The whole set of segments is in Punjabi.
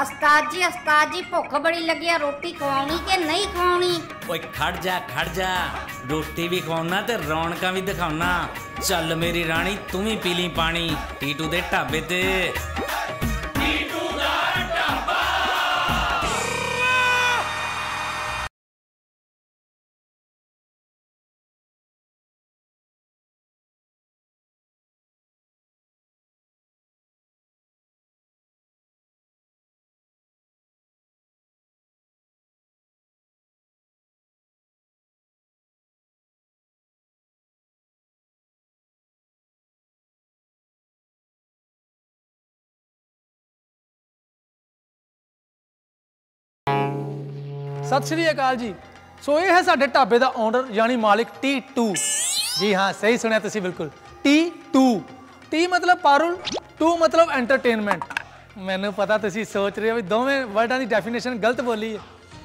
ਉਸਤਾਦ ਜੀ ਉਸਤਾਦ ਜੀ, ਭੁੱਖ ਬੜੀ ਲੱਗੀ ਆ, ਰੋਟੀ ਖਵਾਉਣੀ ਕਿ ਨਹੀਂ ਖਵਾਉਣੀ? ਓਏ, ਖੜ ਜਾ ਖੜ ਜਾ। ਰੋਟੀ ਵੀ ਖਵਾਉਣਾ ਤੇ ਰੌਣਕਾਂ ਵੀ ਦਿਖਾਉਣਾ। ਚੱਲ ਮੇਰੀ ਰਾਣੀ, ਤੂੰ ਵੀ ਪੀ ਲਈ ਪਾਣੀ। ਟੀਟੂ ਦੇ ਢਾਬੇ ਤੇ। ਸਤਿ ਸ਼੍ਰੀ ਅਕਾਲ ਜੀ। ਸੋ ਇਹ ਹੈ ਸਾਡੇ ਢਾਬੇ ਦਾ ਓਨਰ ਯਾਨੀ ਮਾਲਿਕ T2 ਜੀ ਹਾਂ, ਸਹੀ ਸੁਣਿਆ ਤੁਸੀਂ ਬਿਲਕੁਲ। T2 T ਮਤਲਬ ਪਾਰੁਲ 2 ਮਤਲਬ ਐਂਟਰਟੇਨਮੈਂਟ ਮੈਨੂੰ ਪਤਾ ਤੁਸੀਂ ਸੋਚ ਰਹੇ ਹੋ ਵੀ ਦੋਵੇਂ ਵਰਡਾਂ ਦੀ ਡੈਫੀਨੇਸ਼ਨ ਗਲਤ ਬੋਲੀ ਹੈ।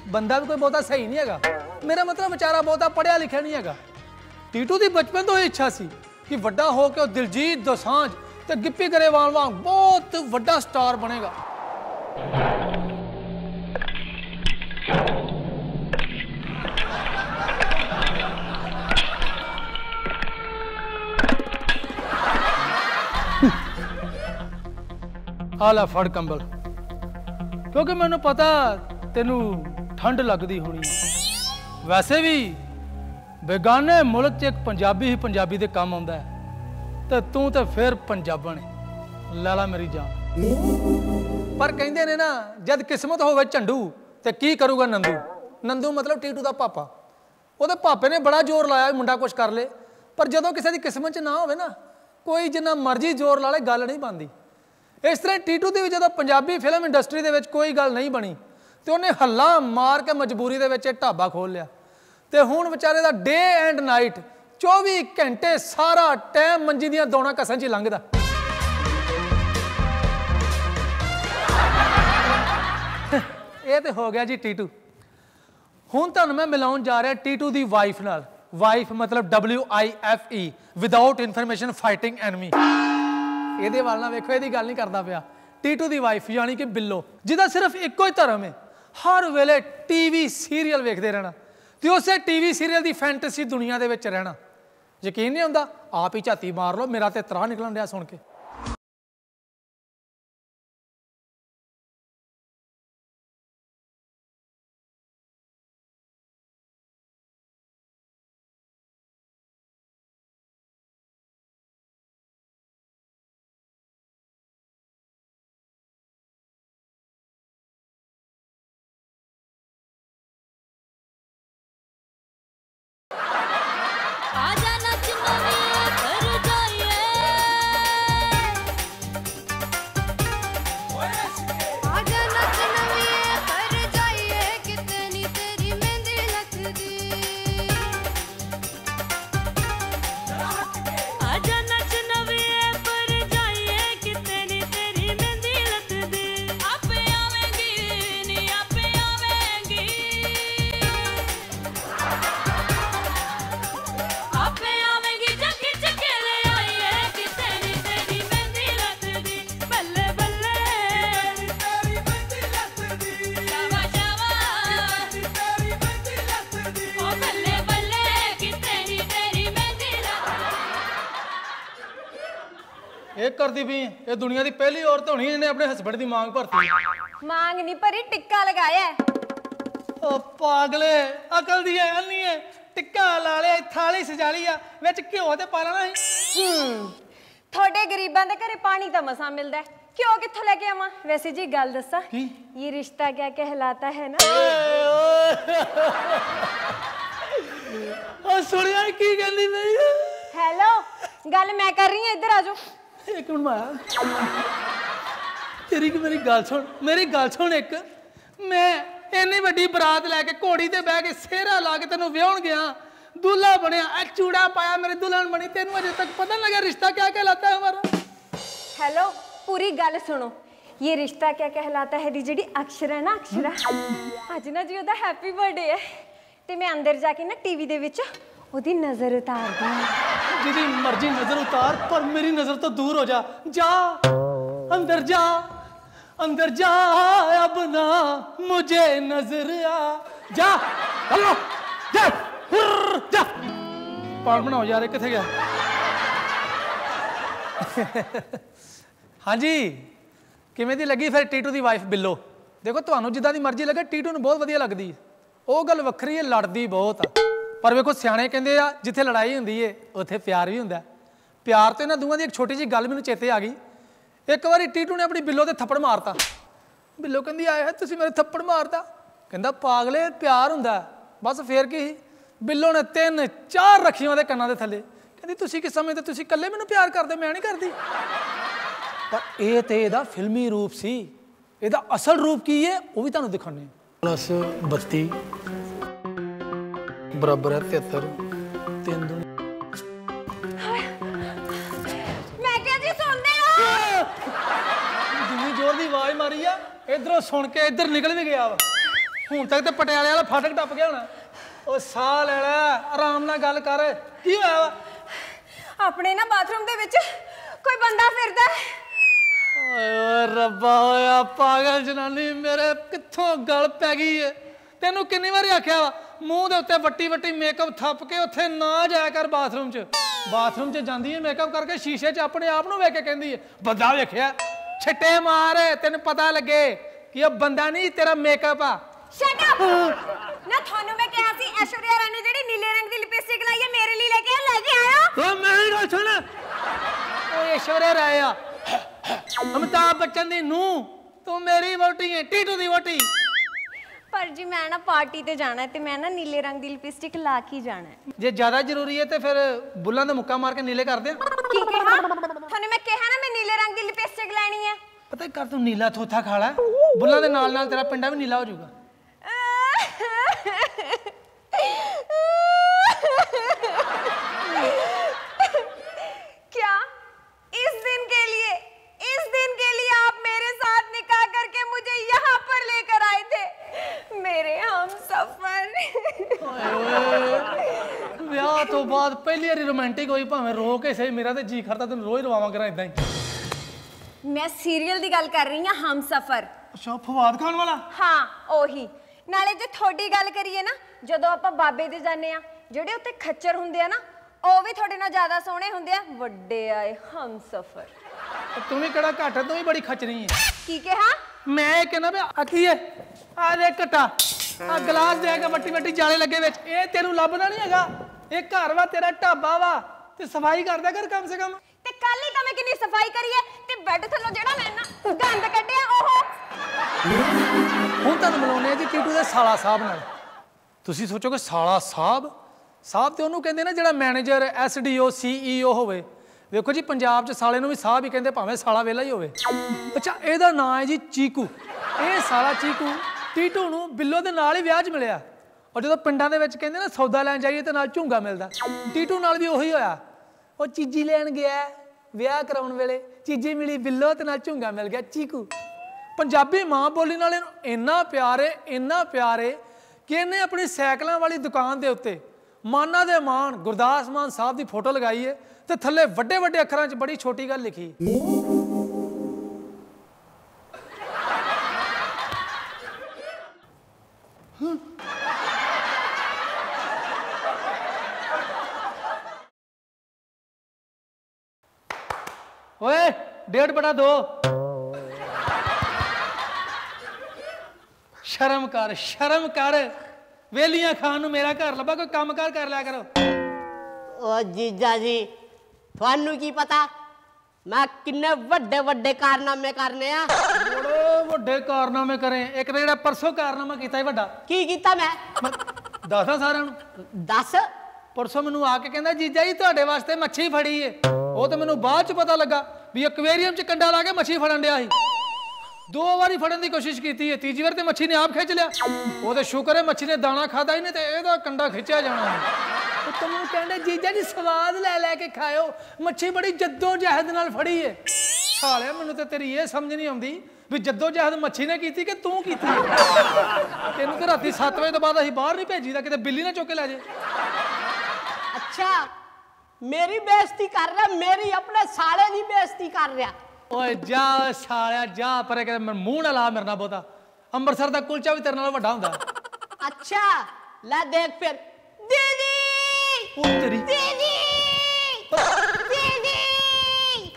ਬੰਦਾ ਵੀ ਕੋਈ ਬਹੁਤਾ ਸਹੀ ਨਹੀਂ ਹੈਗਾ। ਮੇਰਾ ਮਤਲਬ ਵਿਚਾਰਾ ਬਹੁਤਾ ਪੜਿਆ ਲਿਖਿਆ ਨਹੀਂ ਹੈਗਾ। ਟੀਟੂ ਦੀ ਬਚਪਨ ਤੋਂ ਇਹ ਇੱਛਾ ਸੀ ਕਿ ਵੱਡਾ ਹੋ ਕੇ ਉਹ ਦਿਲਜੀਤ ਦੋਸਾਂਝ ਤੇ ਗਿੱਪੀ ਗਰੇਵਾਲ ਵਾਂਗ ਬਹੁਤ ਵੱਡਾ ਸਟਾਰ ਬਣੇਗਾ। ਆ ਲੈ ਫੜ ਕੰਬਲ। ਕਿਉਂਕਿ ਮੈਨੂੰ ਪਤਾ ਤੈਨੂੰ ਠੰਡ ਲੱਗਦੀ ਹੋਣੀ ਵੈਸੇ ਵੀ ਬੇਗਾਨੇ ਮੁਲਕ 'ਚ ਇੱਕ ਪੰਜਾਬੀ ਹੀ ਪੰਜਾਬੀ ਦੇ ਕੰਮ ਆਉਂਦਾ ਹੈ। ਤੇ ਤੂੰ ਤੇ ਫਿਰ ਪੰਜਾਬਣ ਹੈ। ਲੈ ਲਾ ਮੇਰੀ ਜਾਨ। ਪਰ ਕਹਿੰਦੇ ਨੇ ਨਾ, ਜਦ ਕਿਸਮਤ ਹੋਵੇ ਝੰਡੂ, ਤੇ ਕੀ ਕਰੂਗਾ ਨੰਦੂ? ਨੰਦੂ ਮਤਲਬ ਟੀਟੂ ਦਾ ਪਾਪਾ। ਉਹਦੇ ਪਾਪੇ ਨੇ ਬੜਾ ਜ਼ੋਰ ਲਾਇਆ ਮੁੰਡਾ ਕੁਝ ਕਰ ਲੇ। ਪਰ ਜਦੋਂ ਕਿਸੇ ਦੀ ਕਿਸਮਤ 'ਚ ਨਾ ਹੋਵੇ ਨਾ, ਕੋਈ ਜਿੰਨਾ ਮਰਜ਼ੀ ਜ਼ੋਰ ਲਾ ਲੇ, ਗੱਲ ਨਹੀਂ ਬਣਦੀ। ਇਸ ਤਰ੍ਹਾਂ ਟੀਟੂ ਦੀ ਵੀ ਜਦੋਂ ਪੰਜਾਬੀ ਫਿਲਮ ਇੰਡਸਟਰੀ ਦੇ ਵਿੱਚ ਕੋਈ ਗੱਲ ਨਹੀਂ ਬਣੀ, ਤੇ ਉਹਨੇ ਹੱਲਾ ਮਾਰ ਕੇ ਮਜਬੂਰੀ ਦੇ ਵਿੱਚ ਇਹ ਢਾਬਾ ਖੋਲ ਲਿਆ। ਤੇ ਹੁਣ ਵਿਚਾਰੇ ਦਾ ਡੇ ਐਂਡ ਨਾਈਟ 24 ਘੰਟੇ ਸਾਰਾ ਟਾਈਮ ਮੰਜੀ ਦੀਆਂ ਦੋਣਾ ਕਸਾਂ 'ਚ ਹੀ ਲੰਘਦਾ। ਇਹ ਤੇ ਹੋ ਗਿਆ ਜੀ ਟੀਟੂ ਹੁਣ ਤੁਹਾਨੂੰ ਮੈਂ ਮਿਲਾਉਣ ਜਾ ਰਿਹਾ ਟੀਟੂ ਦੀ ਵਾਈਫ ਨਾਲ। ਵਾਈਫ ਮਤਲਬ W I F E without information fighting enemy ਇਹਦੇ ਵੱਲ ਨਾ ਵੇਖੋ, ਇਹਦੀ ਗੱਲ ਨਹੀਂ ਕਰਦਾ ਪਿਆ। ਟੀਟੂ ਦੀ ਵਾਈਫ ਯਾਨੀ ਕਿ ਬਿੱਲੋ, ਜਿਹਦਾ ਸਿਰਫ ਇੱਕੋ ਹੀ ਧਰਮ ਹੈ। ਹਰ ਵੇਲੇ ਟੀਵੀ ਸੀਰੀਅਲ ਵੇਖਦੇ ਰਹਿਣਾ ਤੇ ਉਸੇ ਟੀਵੀ ਸੀਰੀਅਲ ਦੀ ਫੈਂਟਸੀ ਦੁਨੀਆ ਦੇ ਵਿੱਚ ਰਹਿਣਾ। ਯਕੀਨ ਨਹੀਂ ਹੁੰਦਾ, ਆਪ ਹੀ ਝਾਤੀ ਮਾਰ ਲਓ, ਮੇਰਾ ਤੇ ਤਰਾ ਨਿਕਲਣ ਰਿਹਾ ਸੁਣ ਕੇ। ਇਹ ਦੁਨੀਆ ਦੀ ਪਹਿਲੀ ਔਰਤ ਹੋਣੀ ਜਿਹਨੇ ਆਪਣੇ ਹਸਬੰਡ ਦੀ ਮੰਗ ਭਰਤੀ ਮਾਂਗ ਨਹੀਂ ਭਰੀ ਟਿੱਕਾ ਲਗਾਇਆ। ਓ ਪਾਗਲੇ ਅਕਲ ਦੀ ਐ ਨਹੀਂ ਐ। ਟਿੱਕਾ ਲਾ ਲਿਆ ਥਾਲੀ ਸਜਾ ਲਈ ਆ ਵਿੱਚ ਘਿਓ ਤੇ ਪਾ ਲੈਣਾ ਸੀ। ਹੂੰ ਤੁਹਾਡੇ ਗਰੀਬਾਂ ਦੇ ਘਰੇ ਪਾਣੀ ਤਾਂ ਮਸਾ ਮਿਲਦਾ ਹੈ। ਕਿਉਂ ਕਿੱਥੋਂ ਲੈ ਕੇ ਆਵਾਂ? ਵੈਸੇ ਜੀ ਗੱਲ ਦੱਸਾਂ? ਇਹ ਰਿਸ਼ਤਾ ਕਿਆ ਕਹਿਲਾਤਾ ਹੈ ਨਾ? ਓ ਸੁਣਿਆ ਕੀ ਕਹਿੰਦੀ ਪਈ? ਹੈਲੋ ਗੱਲ ਮੈਂ ਕਰ ਰਹੀ ਹਾਂ ਇੱਧਰ ਆ ਜਾਓ। ਇੱਕ ਮਿੰਟ ਮਾਇਆ ਤੇਰੀ ਕਿ ਮੇਰੀ ਗੱਲ ਸੁਣ, ਮੇਰੀ ਗੱਲ ਸੁਣ ਇੱਕ। ਮੈਂ ਇੰਨੀ ਵੱਡੀ ਬਰਾਤ ਲੈ ਕੇ ਘੋੜੀ ਤੇ ਬਹਿ ਕੇ ਸਿਹਰਾ ਲਾ ਕੇ ਤੈਨੂੰ ਵਿਆਹਣ ਗਿਆ। ਦੁੱਲਾ ਬਣਿਆ ਆ ਚੂੜਾ ਪਾਇਆ ਮੇਰੀ ਦੁਲਹਨ ਬਣੀ। ਤੈਨੂੰ ਅਜੇ ਤੱਕ ਪਤਾ ਨਹੀਂ ਲੱਗਿਆ ਰਿਸ਼ਤਾ ਕਿਆ ਕਹਿਲਾਤਾ ਹੈ ਹਮਾਰਾ। ਹੈਲੋ, ਪੂਰੀ ਗੱਲ ਸੁਣੋ। ਇਹ ਰਿਸ਼ਤਾ ਕਿਆ ਕਹਿਲਾਤਾ ਹੈ ਦੀ ਜਿਹੜੀ ਅਕਸ਼ਰ ਹੈ ਨਾ, ਅਕਸ਼ਰਾ। ਅੱਜ ਨਾ ਜੀ ਉਹਦਾ ਹੈਪੀ ਬਰਥਡੇ ਹੈ। ਤੇ ਮੈਂ ਅੰਦਰ ਜਾ ਕੇ ਨਾ ਟੀਵੀ ਦੇ ਵਿੱਚ ਉਹਦੀ ਨਜ਼ਰ ਉਤਾਰ ਦੇ। ਜਿਹਦੀ ਮਰਜ਼ੀ ਨਜ਼ਰ ਉਤਾਰ, ਪਰ ਮੇਰੀ ਨਜ਼ਰ ਤੋਂ ਦੂਰ ਹੋ ਜਾ। ਜਾ, ਅੰਦਰ ਜਾ ਅੰਦਰ ਜਾ ਅਬਨਾ ਮੁਝੇ ਨਜ਼ਰ ਆ। ਜਾ ਅੱਲਾ ਜਾ, ਹੁਰ, ਜਾ। ਪਾੜ ਬਣਾਓ ਯਾਰ ਕਿੱਥੇ ਗਿਆ? ਹਾਂਜੀ, ਕਿਵੇਂ ਦੀ ਲੱਗੀ ਫਿਰ ਟੀਟੂ ਦੀ ਵਾਈਫ ਬਿੱਲੋ? ਦੇਖੋ, ਤੁਹਾਨੂੰ ਜਿੱਦਾਂ ਦੀ ਮਰਜ਼ੀ ਲੱਗੇ, ਟੀਟੂ ਨੂੰ ਬਹੁਤ ਵਧੀਆ ਲੱਗਦੀ। ਉਹ ਗੱਲ ਵੱਖਰੀ ਹੈ, ਲੜਦੀ ਬਹੁਤ ਆ। ਪਰ ਵੇਖੋ, ਸਿਆਣੇ ਕਹਿੰਦੇ ਆ, ਜਿੱਥੇ ਲੜਾਈ ਹੁੰਦੀ ਏ, ਉੱਥੇ ਪਿਆਰ ਵੀ ਹੁੰਦਾ। ਪਿਆਰ ਤੇ ਇਹਨਾਂ ਦੋਵਾਂ ਦੀ ਇੱਕ ਛੋਟੀ ਜਿਹੀ ਗੱਲ ਮੈਨੂੰ ਚੇਤੇ ਆ ਗਈ। ਇੱਕ ਵਾਰੀ ਟੀਟੂ ਨੇ ਆਪਣੀ ਬਿੱਲੋ ਤੇ ਥੱਪੜ ਮਾਰਤਾ। ਬਿੱਲੋ ਕਹਿੰਦੀ, ਆਏ ਹੈ ਤੁਸੀਂ ਮੇਰੇ ਥੱਪੜ ਮਾਰਤਾ? ਕਹਿੰਦਾ, ਪਾਗਲੇ, ਪਿਆਰ ਹੁੰਦਾ ਬਸ ਫੇਰ ਕੀ ਸੀ? ਬਿੱਲੋ ਨੇ ਤਿੰਨ, ਚਾਰ ਰੱਖੀਆਂ ਉਹਦੇ ਕੰਨਾਂ ਦੇ ਥੱਲੇ। ਕਹਿੰਦੀ, ਤੁਸੀਂ ਕਿਸ ਸਮੇਂ ਤੇ, ਤੁਸੀਂ ਇਕੱਲੇ ਮੈਨੂੰ ਪਿਆਰ ਕਰਦੇ? ਮੈਂ ਨਹੀਂ ਕਰਦੀ। ਪਰ ਇਹ ਤੇ ਇਹਦਾ ਫਿਲਮੀ ਰੂਪ ਸੀ। ਇਹਦਾ ਅਸਲ ਰੂਪ ਕੀ ਹੈ ਉਹ ਵੀ ਤੁਹਾਨੂੰ ਦਿਖਾਣੇ 32 ਬਰਾਬਰ ਹੈ 73 3 ਦੂਣੀ ਮੈਂ ਕਿਹਾ ਜੀ ਸੁਣਦੇ ਹੋ? ਜਿੰਨੀ ਜ਼ੋਰ ਦੀ ਆਵਾਜ਼ ਮਾਰੀ ਆ ਇਧਰੋਂ ਸੁਣ ਕੇ ਇੱਧਰ ਨਿਕਲ ਵੀ ਗਿਆ ਵਾ। ਹੁਣ ਤੱਕ ਤੇ ਪਟਿਆਲੇ ਵਾਲਾ ਫਾਟਕ ਟੱਪ ਗਿਆ ਹੋਣਾ। ਉਹ ਸਾਹ ਲੈ ਲੈ ਆਰਾਮ ਨਾਲ ਗੱਲ ਕਰ। ਕੀ ਹੋਇਆ ਵਾ? ਆਪਣੇ ਨਾ ਬਾਥਰੂਮ ਦੇ ਵਿੱਚ ਕੋਈ ਬੰਦਾ ਫਿਰਦਾ ਓਏ ਰੱਬਾ ਹੋਇਆ ਪਾਗਲ ਜਨਾਨੀ ਮੇਰੇ ਕਿੱਥੋਂ ਗਲ ਪੈ ਗਈ ਏ? ਤੈਨੂੰ ਕਿੰਨੀ ਵਾਰੀ ਆਖਿਆ ਵਾ? ਮੂੰਹ ਦੇ ਉੱਤੇ ਵੱਟੀ ਵੱਟੀ ਮੇਕਅਪ ਥੱਪ ਕੇ ਉੱਥੇ ਨਾ ਜਾਇਆ ਕਰ ਬਾਥਰੂਮ 'ਚ। ਬਾਥਰੂਮ 'ਚ ਜਾਂਦੀ ਏ ਮੇਕਅਪ ਕਰਕੇ ਸ਼ੀਸ਼ੇ 'ਚ ਆਪਣੇ ਆਪ ਨੂੰ ਵੇਖ ਕੇ ਕਹਿੰਦੀ ਏ ਬੰਦਾ ਵੇਖਿਆ ਛਿੱਟੇ ਮਾਰ ਤੈਨੂੰ ਪਤਾ ਲੱਗੇ ਕਿ ਉਹ ਬੰਦਾ ਨਹੀਂ ਤੇਰਾ ਮੇਕਅਪ ਆ। ਸ਼ਟ ਅਪ ਨਾ ਤੁਹਾਨੂੰ ਮੈਂ ਕਿਹਾ ਸੀ ਐਸ਼ਵਰਿਆ ਰਾਣੀ ਜਿਹੜੀ ਨੀਲੇ ਰੰਗ ਦੀ ਲਿਪਸਟਿਕ ਲਾਈ ਹੈ ਮੇਰੇ ਲਈ ਲੈ ਕੇ ਲੈ ਕੇ ਆਇਓ ਓ ਮੇਰੀ ਗੱਲ ਸੁਣ। ਓਏ ਈਸ਼ਵਰ ਰਾਏ ਆ। ਅਮਿਤਾਭ ਬੱਚਨ ਦੀ ਨੂੰ ਤੂੰ ਮੇਰੀ ਵੋਟੀ ਹੈ ਟੀਟੂ ਦੀ ਵੋਟੀ ਪਰ ਜੀ ਮੈਂ ਨਾ ਪਾਰਟੀ ਤੇ ਜਾਣਾ ਤੇ ਮੈਂ ਨਾ ਨੀਲੇ ਰੰਗ ਦੀ ਲਿਪਸਟਿਕ ਲਾ ਕੇ ਜਾਣਾ ਜੇ ਜ਼ਿਆਦਾ ਜ਼ਰੂਰੀ ਹੈ ਤੇ ਫਿਰ ਬੁੱਲਾਂ ਦਾ ਮੁੱਕਾ ਮਾਰ ਕੇ ਨੀਲੇ ਕਰ ਦਿਆਂ। ਕੀ ਕਿਹਾ? ਤੁਹਾਨੂੰ ਮੈਂ ਕਿਹਾ ਨਾ ਮੈਂ ਨੀਲੇ ਰੰਗ ਦੀ ਲਿਪਸਟਿਕ ਲੈਣੀ ਹੈ। ਪਤਾ ਕਰ ਤੂੰ ਨੀਲਾ ਥੋਥਾ ਖਾ ਲੈ। ਬੁੱਲਾਂ ਦੇ ਨਾਲ ਨਾਲ ਤੇਰਾ ਪਿੰਡਾ ਵੀ ਨੀਲਾ ਹੋ ਜਾਊਗਾ। ਤੇਰੀ ਰੋਮਾਂਟਿਕ ਹੋਈ ਭਾਵੇਂ ਰੋ ਕੇ ਸਹੀ ਮੇਰਾ ਤੇ ਜੀ ਖੜਦਾ ਤੈਨੂੰ ਰੋਜ਼ ਰਵਾਵਾਂ ਕਰਾਂ ਇਦਾਂ ਹੀ। ਮੈਂ ਸੀਰੀਅਲ ਦੀ ਗੱਲ ਕਰ ਰਹੀ ਹਾਂ ਹਮਸਫਰ। ਅੱਛਾ ਫਵਾਦ ਖਾਨ ਵਾਲਾ? ਹਾਂ ਉਹੀ। ਨਾਲੇ ਜੇ ਥੋੜੀ ਗੱਲ ਕਰੀਏ ਨਾ ਜਦੋਂ ਆਪਾਂ ਬਾਬੇ ਦੇ ਜਾਂਦੇ ਆ ਜਿਹੜੇ ਉੱਤੇ ਖੱਚਰ ਹੁੰਦੇ ਆ ਨਾ ਉਹ ਵੀ ਤੁਹਾਡੇ ਨਾਲ ਜ਼ਿਆਦਾ ਸੋਹਣੇ ਹੁੰਦੇ ਆ। ਵੱਡੇ ਆਏ ਹਮਸਫਰ। ਤੂੰ ਵੀ ਕਿਹੜਾ ਘੱਟ ਤੂੰ ਵੀ ਬੜੀ ਖੱਚਰੀ ਹੈ ਕੀ ਕਿਹਾ? ਮੈਂ ਕਹਿੰਦਾ ਵੀ ਆਖੀ ਹੈ? ਆ ਦੇ ਘਟਾ। ਆ ਗਲਾਸ ਦੇ ਕੇ ਵੱਟੀ ਵੱਟੀ ਜਾਲੇ ਲੱਗੇ ਵਿੱਚ। ਇਹ ਤੈਨੂੰ ਲੱਭਦਾ ਨਹੀਂ ਹੈਗਾ। ਇਹ ਘਰ ਵਾ ਤੇਰਾ ਢਾਬਾ ਵਾ ਤੇ ਸਫ਼ਾਈ ਕਰਦਾ ਕਰ ਕਮ ਸੇ ਕਮ। ਤੇ ਕੱਲ ਹੀ ਤਾਂ ਮੈਂ ਕਿੰਨੀ ਸਫ਼ਾਈ ਕਰੀ ਹੈ ਤੇ ਬੈੱਡ ਥੱਲੋਂ ਜਿਹੜਾ ਮੈਂ ਨਾ ਗੰਦ ਕੱਢਿਆ ਉਹ। ਹੁਣ ਤੁਹਾਨੂੰ ਮਿਲਾਉਂਦੇ ਆ ਜੀ ਟੀਟੂ ਦੇ ਸਾਲਾ ਸਾਹਿਬ ਨਾਲ। ਤੁਸੀਂ ਸੋਚੋਗੇ ਸਾਲਾ ਸਾਹਿਬ ਸਾਹਿਬ ਤੇ ਉਹਨੂੰ ਕਹਿੰਦੇ ਨਾ ਜਿਹੜਾ ਮੈਨੇਜਰ ਐਸਡੀਓ ਸੀਈਓ ਹੋਵੇ। ਵੇਖੋ ਜੀ ਪੰਜਾਬ 'ਚ ਸਾਲੇ ਨੂੰ ਵੀ ਸਾਹਿਬ ਹੀ ਕਹਿੰਦੇ ਭਾਵੇਂ ਸਾਲਾ ਵੇਲਾ ਹੀ ਹੋਵੇ। ਅੱਛਾ ਇਹਦਾ ਨਾਂ ਹੈ ਜੀ ਚੀਕੂ। ਇਹ ਸਾਲਾ ਚੀਕੂ ਟੀਟੂ ਨੂੰ ਬਿੱਲੋ ਦੇ ਨਾਲ ਹੀ ਵਿਆਹ 'ਚ ਮਿਲਿਆ। ਔਰ ਜਦੋਂ ਪਿੰਡਾਂ ਦੇ ਵਿੱਚ ਕਹਿੰਦੇ ਨਾ ਸੌਦਾ ਲੈਣ ਜਾਈਏ ਤੇ ਨਾਲ ਝੁੰਗਾ ਮਿਲਦਾ। ਟੀਟੂ ਨਾਲ ਵੀ ਉਹੀ ਹੋਇਆ। ਉਹ ਚੀਜੀ ਲੈਣ ਗਿਆ ਵਿਆਹ ਕਰਾਉਣ ਵੇਲੇ। ਚੀਜੀ ਮਿਲੀ ਬਿੱਲੋ ਤੇ ਨਾਲ ਝੁੰਗਾ ਮਿਲ ਗਿਆ, ਚੀਕੂ। ਪੰਜਾਬੀ ਮਾਂ ਬੋਲੀ ਨਾਲ ਇਹਨੂੰ ਇੰਨਾ ਪਿਆਰ ਹੈ ਇੰਨਾ ਪਿਆਰ ਹੈ ਕਿ ਇਹਨੇ ਆਪਣੀ ਸਾਈਕਲਾਂ ਵਾਲੀ ਦੁਕਾਨ ਦੇ ਉੱਤੇ ਮਾਨਾ ਦੇ ਮਾਨ, ਗੁਰਦਾਸ ਮਾਨ ਸਾਹਿਬ ਦੀ ਫੋਟੋ ਲਗਾਈ ਹੈ ਤੇ ਥੱਲੇ ਵੱਡੇ ਵੱਡੇ ਅੱਖਰਾਂ 'ਚ ਬੜੀ ਛੋਟੀ ਗੱਲ ਲਿਖੀ ਓਏ ਡੇਢ ਬੜਾ ਦੋ। ਸ਼ਰਮ ਕਰ ਸ਼ਰਮ ਕਰ। ਵੇਲੀਆਂ ਖਾਨ ਨੂੰ ਮੇਰਾ ਘਰ ਲੱਭਾ ਕੋਈ ਕੰਮ ਕਾਰ ਕਰ ਲਿਆ ਕਰੋ। ਓ ਜੀਜਾ ਜੀ ਤੁਹਾਨੂੰ ਕੀ ਪਤਾ? ਮੈਂ ਕਿੰਨੇ ਵੱਡੇ ਵੱਡੇ ਕਾਰਨਾਮੇ ਕਰਨੇ ਆ। ਬੜੇ ਵੱਡੇ ਕਾਰਨਾਮੇ ਕਰੇ। ਇੱਕ ਤਾਂ ਜਿਹੜਾ ਪਰਸੋਂ ਕਾਰਨਾਮਾ ਕੀਤਾ ਸੀ ਵੱਡਾ। ਕੀ ਕੀਤਾ ਮੈਂ ਦੱਸਾਂ ਸਾਰਿਆਂ ਨੂੰ। ਦੱਸ। ਪਰਸੋਂ ਮੈਨੂੰ ਆ ਕੇ ਕਹਿੰਦਾ ਜੀਜਾ ਜੀ ਤੁਹਾਡੇ ਵਾਸਤੇ ਮੱਛੀ ਫੜੀ ਏ। ਉਹ ਤਾਂ ਮੈਨੂੰ ਬਾਅਦ ਚ ਪਤਾ ਲੱਗਾ। ਵੀ ਐਕਵੇਰੀਅਮ ਚ ਕੰਡਾ ਲਾ ਕੇ ਮੱਛੀ ਫੜਨ ਡਿਆ ਸੀ। ਦੋ ਵਾਰੀ ਫੜਨ ਦੀ ਕੋਸ਼ਿਸ਼ ਕੀਤੀ ਹੈ ਤੀਜੀ ਵਾਰ ਤੇ ਮੱਛੀ ਨੇ ਆਪ ਖਿੱਚ ਲਿਆ। ਉਹ ਤੇ ਸ਼ੁਕਰ ਹੈ ਮੱਛੀ ਨੇ ਦਾਣਾ ਖਾਦਾ ਹੀ ਨਹੀਂ ਤੇ ਇਹਦਾ ਕੰਡਾ ਖਿੱਚਿਆ ਜਾਣਾ ਉਹ ਤੈਨੂੰ ਕਹਿੰਦੇ ਜੀਜਾ ਜੀ ਸਵਾਦ ਲੈ ਲੈ ਕੇ ਖਾਇਓ ਮੱਛੀ ਬੜੀ ਜੱਦੋ ਜਹਿਦ ਨਾਲ ਫੜੀ ਏ। ਸਾਲਿਆ ਮੈਨੂੰ ਤੇ ਤੇਰੀ ਇਹ ਸਮਝ ਨਹੀਂ ਆਉਂਦੀ ਵੀ ਜੱਦੋ ਜਹਿਦ ਮੱਛੀ ਨੇ ਕੀਤੀ ਕਿ ਤੂੰ ਕੀਤੀ? ਤੈਨੂੰ ਤੇ ਰਾਤੀ 7 ਵਜੇ ਤੋਂ ਬਾਅਦ ਅਸੀਂ ਬਾਹਰ ਨਹੀਂ ਭੇਜੀਦਾ ਕਿਤੇ ਬਿੱਲੀ ਨਾ ਚੁੱਕ ਕੇ ਲੈ ਜੇ ਅੱਛਾ ਮੇਰੀ ਬੇਇੱਜ਼ਤੀ ਕਰ ਰਿਹਾ ਮੇਰੀ ਆਪਣੇ ਸਾਲੇ ਦੀ ਬੇਇੱਜ਼ਤੀ ਕਰ ਰਿਹਾ। ਓਏ ਜਾ ਸਾਲਿਆ ਜਾ ਪਰੇ ਕਿ ਮੂੰਹ ਨਾ ਲਾ ਮੇਰੇ ਨਾਲ ਬਹੁਤਾ। ਅੰਮ੍ਰਿਤਸਰ ਦਾ ਕੁਲਚਾ ਵੀ ਤੇਰੇ ਨਾਲ ਵੱਡਾ ਹੁੰਦਾ। ਅੱਛਾ ਲੈ ਦੇਖ ਫਿਰ। ਦੀਦੀ! ਉਹ ਤੇਰੀ ਦੀਦੀ! ਦੀਦੀ! ਦੀਦੀ!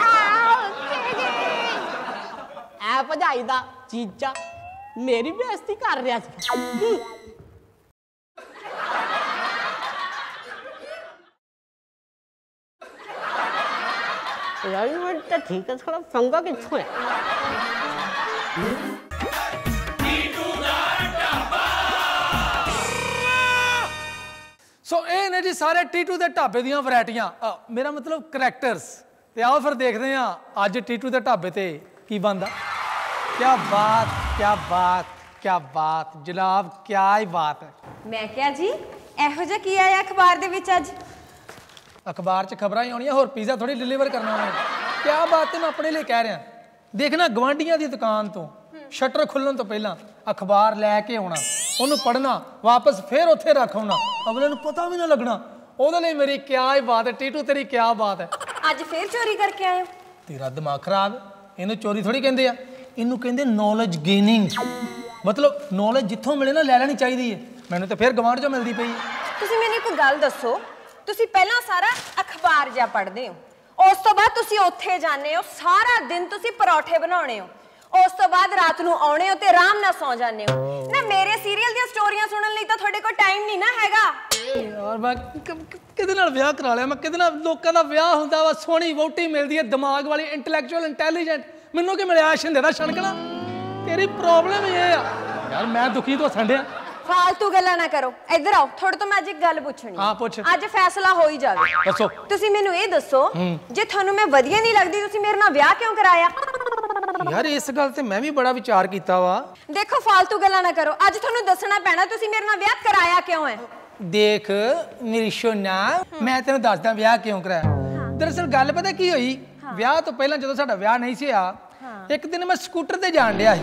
ਆਹ ਦੀਦੀ! ਐ ਭਜਾਈ ਦਾ ਚੀਚਾ ਮੇਰੀ ਬੇਇੱਜ਼ਤੀ ਕਰ ਰਿਹਾ ਸੀ। ਯਾਰ ਮੈਂ ਤਾਂ ਠੀਕ ਹੈ ਥੋੜਾ ਪੰਗਾ ਕਿੱਥੋਂ ਹੈ ਸੋ ਇਹ ਨੇ ਜੀ ਸਾਰੇ ਟੀਟੂ ਦੇ ਢਾਬੇ ਦੀਆਂ ਵੈਰਾਈਟੀਆਂ। ਮੇਰਾ ਮਤਲਬ ਕਰੈਕਟਰਸ ਤੇ ਆਓ ਫਿਰ ਦੇਖਦੇ ਹਾਂ ਅੱਜ ਟੀਟੂ ਦੇ ਢਾਬੇ ਤੇ ਕੀ ਬੰਦਾ ਕੀ ਬਾਤ ਕੀ ਬਾਤ ਕੀ ਬਾਤ। ਜਨਾਬ ਕੀ ਹੀ ਬਾਤ ਹੈ। ਮੈਂ ਕਿਹਾ ਜੀ ਇਹੋ ਜਿਹਾ ਕੀ ਆਇਆ ਅਖਬਾਰ ਦੇ ਵਿੱਚ ਅੱਜ? ਅਖਬਾਰ 'ਚ ਖਬਰਾਂ ਹੀ ਆਉਣੀਆਂ ਹੋਰ ਪੀਜ਼ਾ ਥੋੜੀ ਡਿਲੀਵਰ ਕਰਨਾ ਉਹਨੇ। ਕੀ ਬਾਤ ਤੇ ਮੈਂ ਆਪਣੇ ਲਈ ਕਹਿ ਰਿਹਾ। ਦੇਖਣਾ ਗਵਾਂਡੀਆਂ ਦੀ ਦੁਕਾਨ ਤੋਂ ਸ਼ਟਰ ਖੁੱਲਣ ਤੋਂ ਪਹਿਲਾਂ ਅਖਬਾਰ ਲੈ ਕੇ ਆਉਣਾ ਉਹਨੂੰ ਪੜ੍ਹਨਾ ਵਾਪਸ ਫੇਰ ਉੱਥੇ ਰੱਖ ਆਉਣਾ ਅਗਲੇ ਨੂੰ ਪਤਾ ਵੀ ਨਾ ਲੱਗਣਾ। ਉਹਦੇ ਲਈ ਮੇਰੀ ਕੀ ਹੀ ਬਾਤ ਹੈ ਟੀਟੂ ਤੇਰੀ ਕੀ ਬਾਤ ਹੈ। ਅੱਜ ਫੇਰ ਚੋਰੀ ਕਰਕੇ ਆਏ ਹੋ? ਤੇਰਾ ਦਿਮਾਗ ਖਰਾਬ ਹੈ। ਇਹਨੂੰ ਚੋਰੀ ਥੋੜੀ ਕਹਿੰਦੇ ਆ। ਇਹਨੂੰ ਕਹਿੰਦੇ ਨੌਲੇਜ ਗੇਨਿੰਗ ਮਤਲਬ ਨੌਲੇਜ ਜਿੱਥੋਂ ਮਿਲੇ ਨਾ ਲੈ ਲੈਣੀ ਚਾਹੀਦੀ ਹੈ। ਮੈਨੂੰ ਤਾਂ ਫੇਰ ਗਵਾਂਢ ਚੋਂ ਮਿਲਦੀ ਪਈ ਹੈ। ਤੁਸੀਂ ਮੈਨੂੰ ਇੱਕ ਗੱਲ ਦੱਸੋ ਤੁਸੀਂ ਪਹਿਲਾਂ ਸਾਰਾ ਅਖਬਾਰ ਜਾਂ ਪੜ੍ਹਦੇ ਹੋ। ਉਸ ਤੋਂ ਬਾਅਦ ਤੁਸੀਂ ਉੱਥੇ ਜਾਂਦੇ ਹੋ ਸਾਰਾ ਦਿਨ ਤੁਸੀਂ ਪਰੌਠੇ ਬਣਾਉਣੇ ਹੋ। ਉਸ ਤੋਂ ਬਾਅਦ ਰਾਤ ਨੂੰ ਆਉਣੇ ਹੋ ਤੇ ਆਰਾਮ ਨਾਲ ਸੌ ਜਾਂਦੇ ਹੋ। ਨਾ ਮੇਰੇ ਸੀਰੀਅਲ ਦੀਆਂ ਸਟੋਰੀਆਂ ਸੁਣਨ ਲਈ ਤਾਂ ਤੁਹਾਡੇ ਕੋਲ ਟਾਈਮ ਨਹੀਂ ਨਾ ਹੈਗਾ। ਯਾਰ ਮੈਂ ਕਿਹਦੇ ਨਾਲ ਵਿਆਹ ਕਰਾ ਲਿਆ? ਮੈਂ ਕਿਹਦੇ ਨਾਲ ਲੋਕਾਂ ਦਾ ਵਿਆਹ ਹੁੰਦਾ ਵਾ ਸੋਹਣੀ ਵੋਟੀ ਮਿਲਦੀ ਹੈ ਦਿਮਾਗ ਵਾਲੀ ਇੰਟੈਲੈਕਚੁਅਲ ਇੰਟੈਲੀਜੈਂਟ ਮੈਨੂੰ ਕੀ ਮਿਲਿਆ? ਸ਼ਿੰਦੇ ਦਾ ਛਣਕਣਾ? ਤੇਰੀ ਪ੍ਰੋਬਲਮ ਇਹ ਆ। ਯਾਰ ਮੈਂ ਦੁਖੀ ਤੋਂ ਸੰਡਿਆ ਫਾਲਤੂ ਗੱਲਾਂ ਨਾ ਕਰੋ। ਇੱਧਰ ਆਓ ਤੁਹਾਡੇ ਤੋਂ ਮੈਂ ਅੱਜ ਇੱਕ ਗੱਲ ਪੁੱਛਣੀ। ਹੈ। ਪੁੱਛ। ਅੱਜ ਫੈਸਲਾ ਹੋ ਹੀ ਜਾਵੇ। ਦੱਸੋ। ਤੁਸੀਂ ਮੈਨੂੰ ਇਹ ਦੱਸੋ ਜੇ ਤੁਹਾਨੂੰ ਮੈਂ ਵਧੀਆ ਨਹੀਂ ਲੱਗਦੀ ਤੁਸੀਂ ਮੇਰੇ ਨਾਲ ਵਿਆਹ ਕਿਉਂ ਕਰਾਇਆ? ਯਾਰ ਇਸ ਗੱਲ ਤੇ ਮੈਂ ਵੀ ਬੜਾ ਵਿਚਾਰ ਕੀਤਾ ਵਾ। ਦੇਖੋ ਫਾਲਤੂ ਗੱਲਾਂ ਨਾ ਕਰੋ। ਅੱਜ ਤੁਹਾਨੂੰ ਦੱਸਣਾ ਪੈਣਾ ਤੁਸੀਂ ਮੇਰੇ ਨਾਲ ਵਿਆਹ ਕਰਾਇਆ ਕਿਉਂ ਹੈ? ਦੇਖ ਮੇਰੀ ਸੋਨਾ ਮੈਂ ਤੈਨੂੰ ਦੱਸਦਾ ਵਿਆਹ ਕਿਉਂ ਕਰਾਇਆ। ਦਰਅਸਲ ਗੱਲ ਪਤਾ ਕੀ ਹੋਈ? ਵਿਆਹ ਤੋਂ ਪਹਿਲਾਂ ਜਦੋਂ ਸਾਡਾ ਵਿਆਹ ਨਹੀਂ ਸੀ ਆ ਇੱਕ ਦਿਨ ਮੈਂ ਸਕੂਟਰ ਤੇ ਜਾਣ ਡਿਆ ਸੀ।